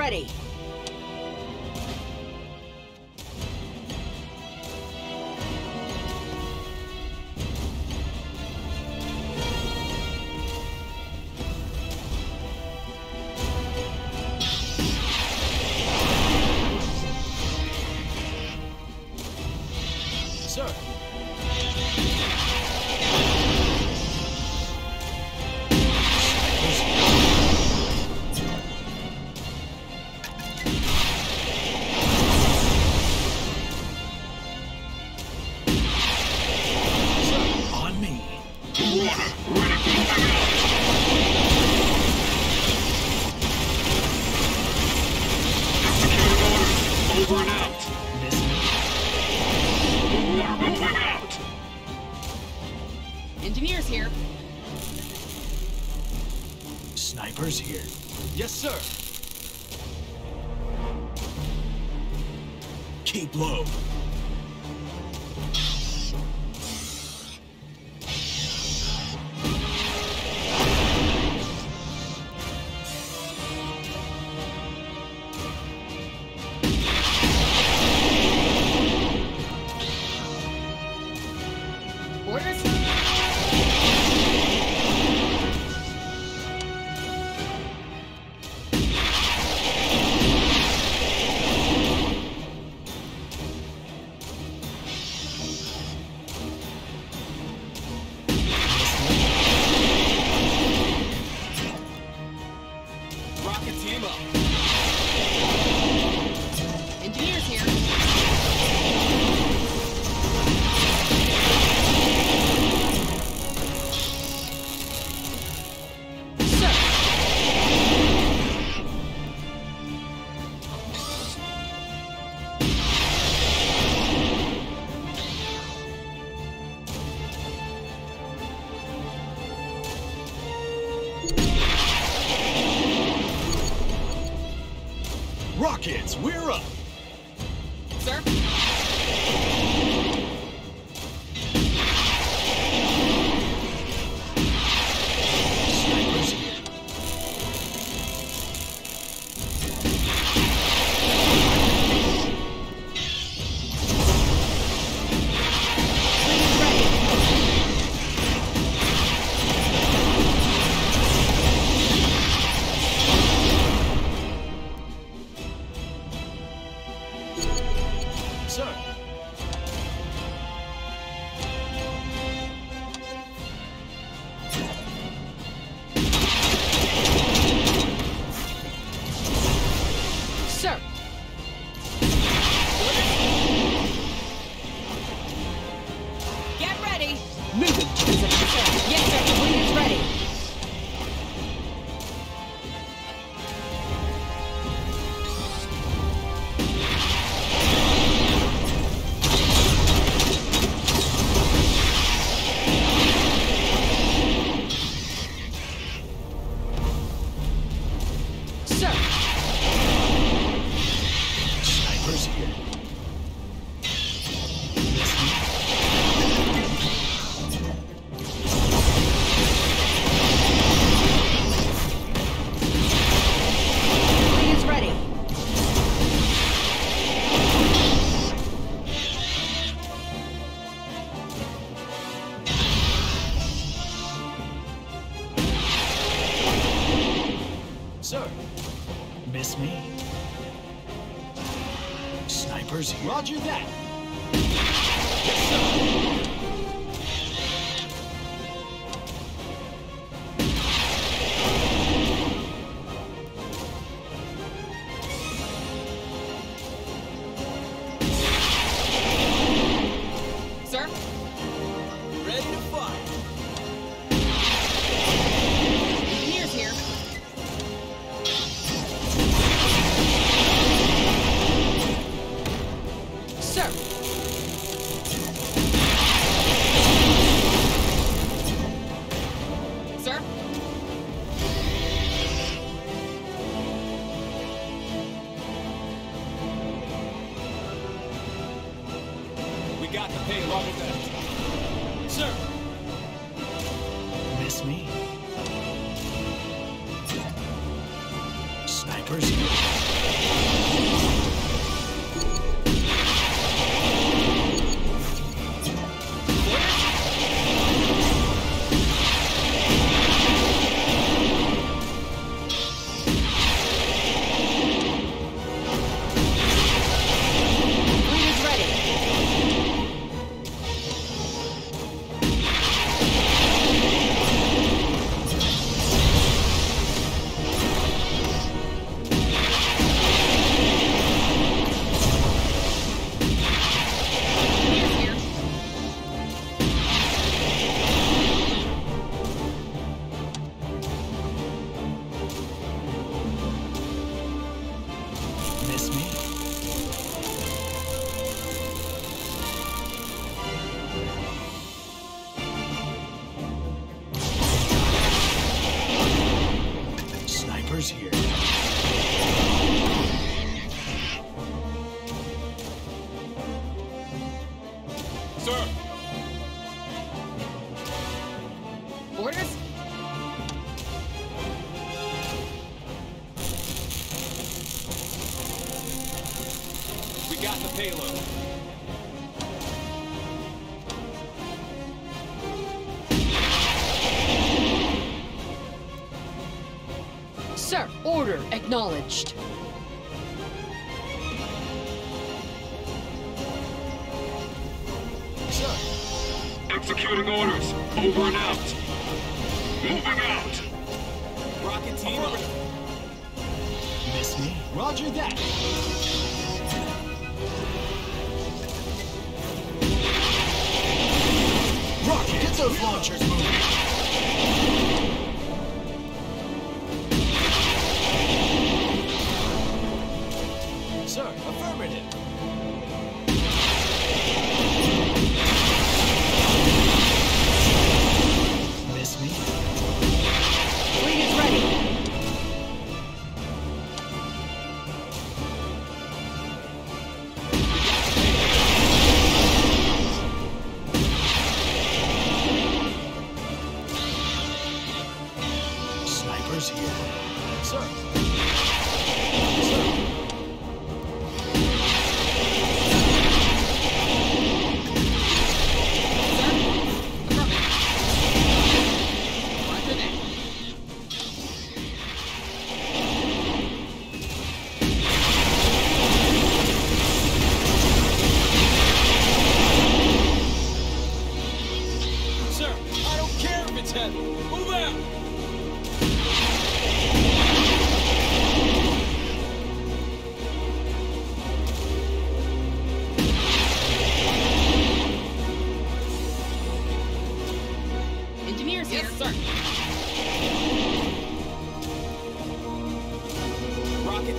S6: Ready.
S1: Snipers here.
S8: Roger that.
S1: Acknowledged.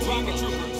S9: Rocket team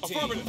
S9: team.
S10: Affirmative.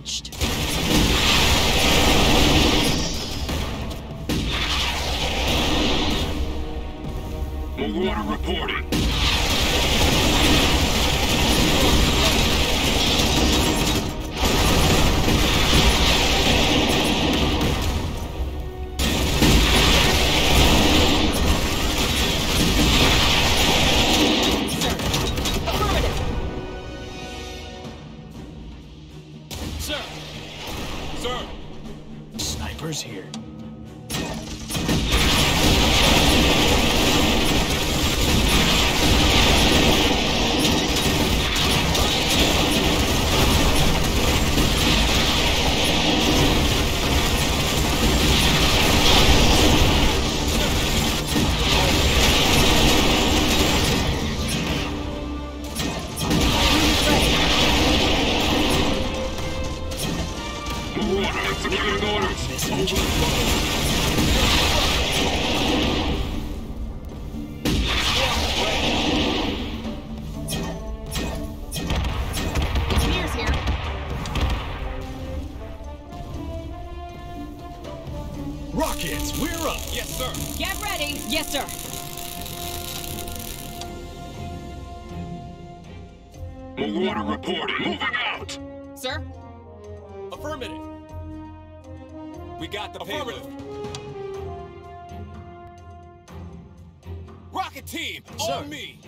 S9: Acknowledged.
S7: Yes, sir!
S8: Get ready. Yes, sir.
S9: Marauder reporting. Moving out.
S8: Sir?
S7: Affirmative! We got the payload. Rocket team,
S1: Sir.
S7: on me!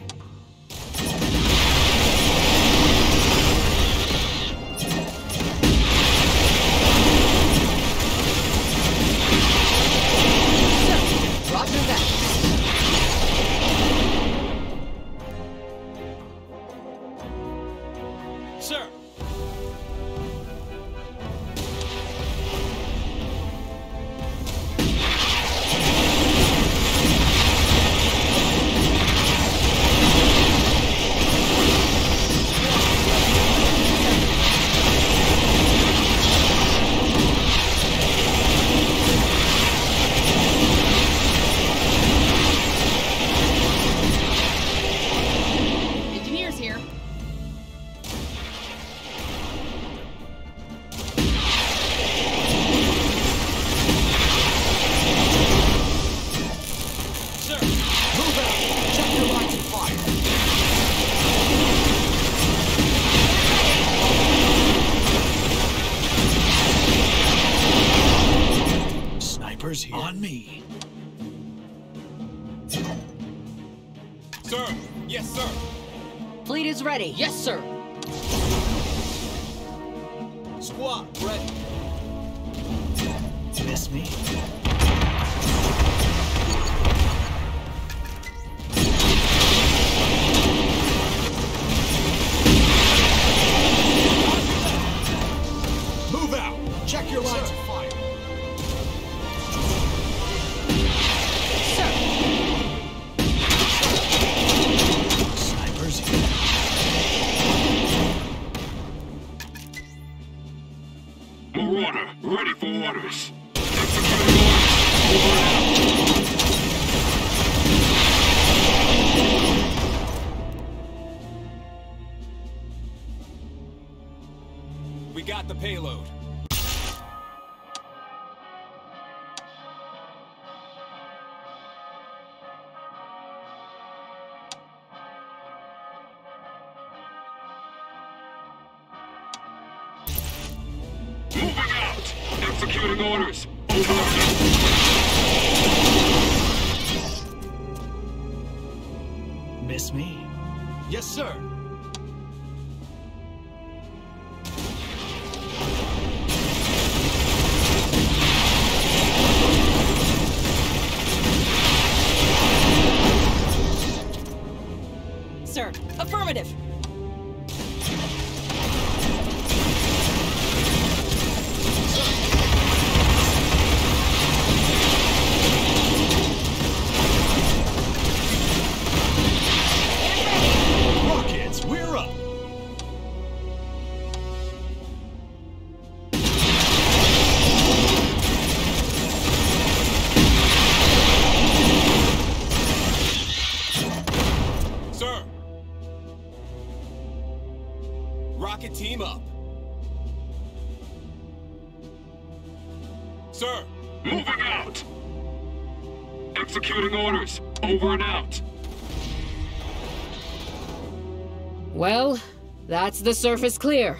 S6: The surface clear.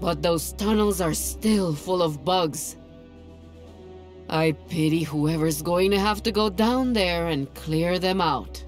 S6: But those tunnels are still full of bugs. I pity whoever's going to have to go down there and clear them out.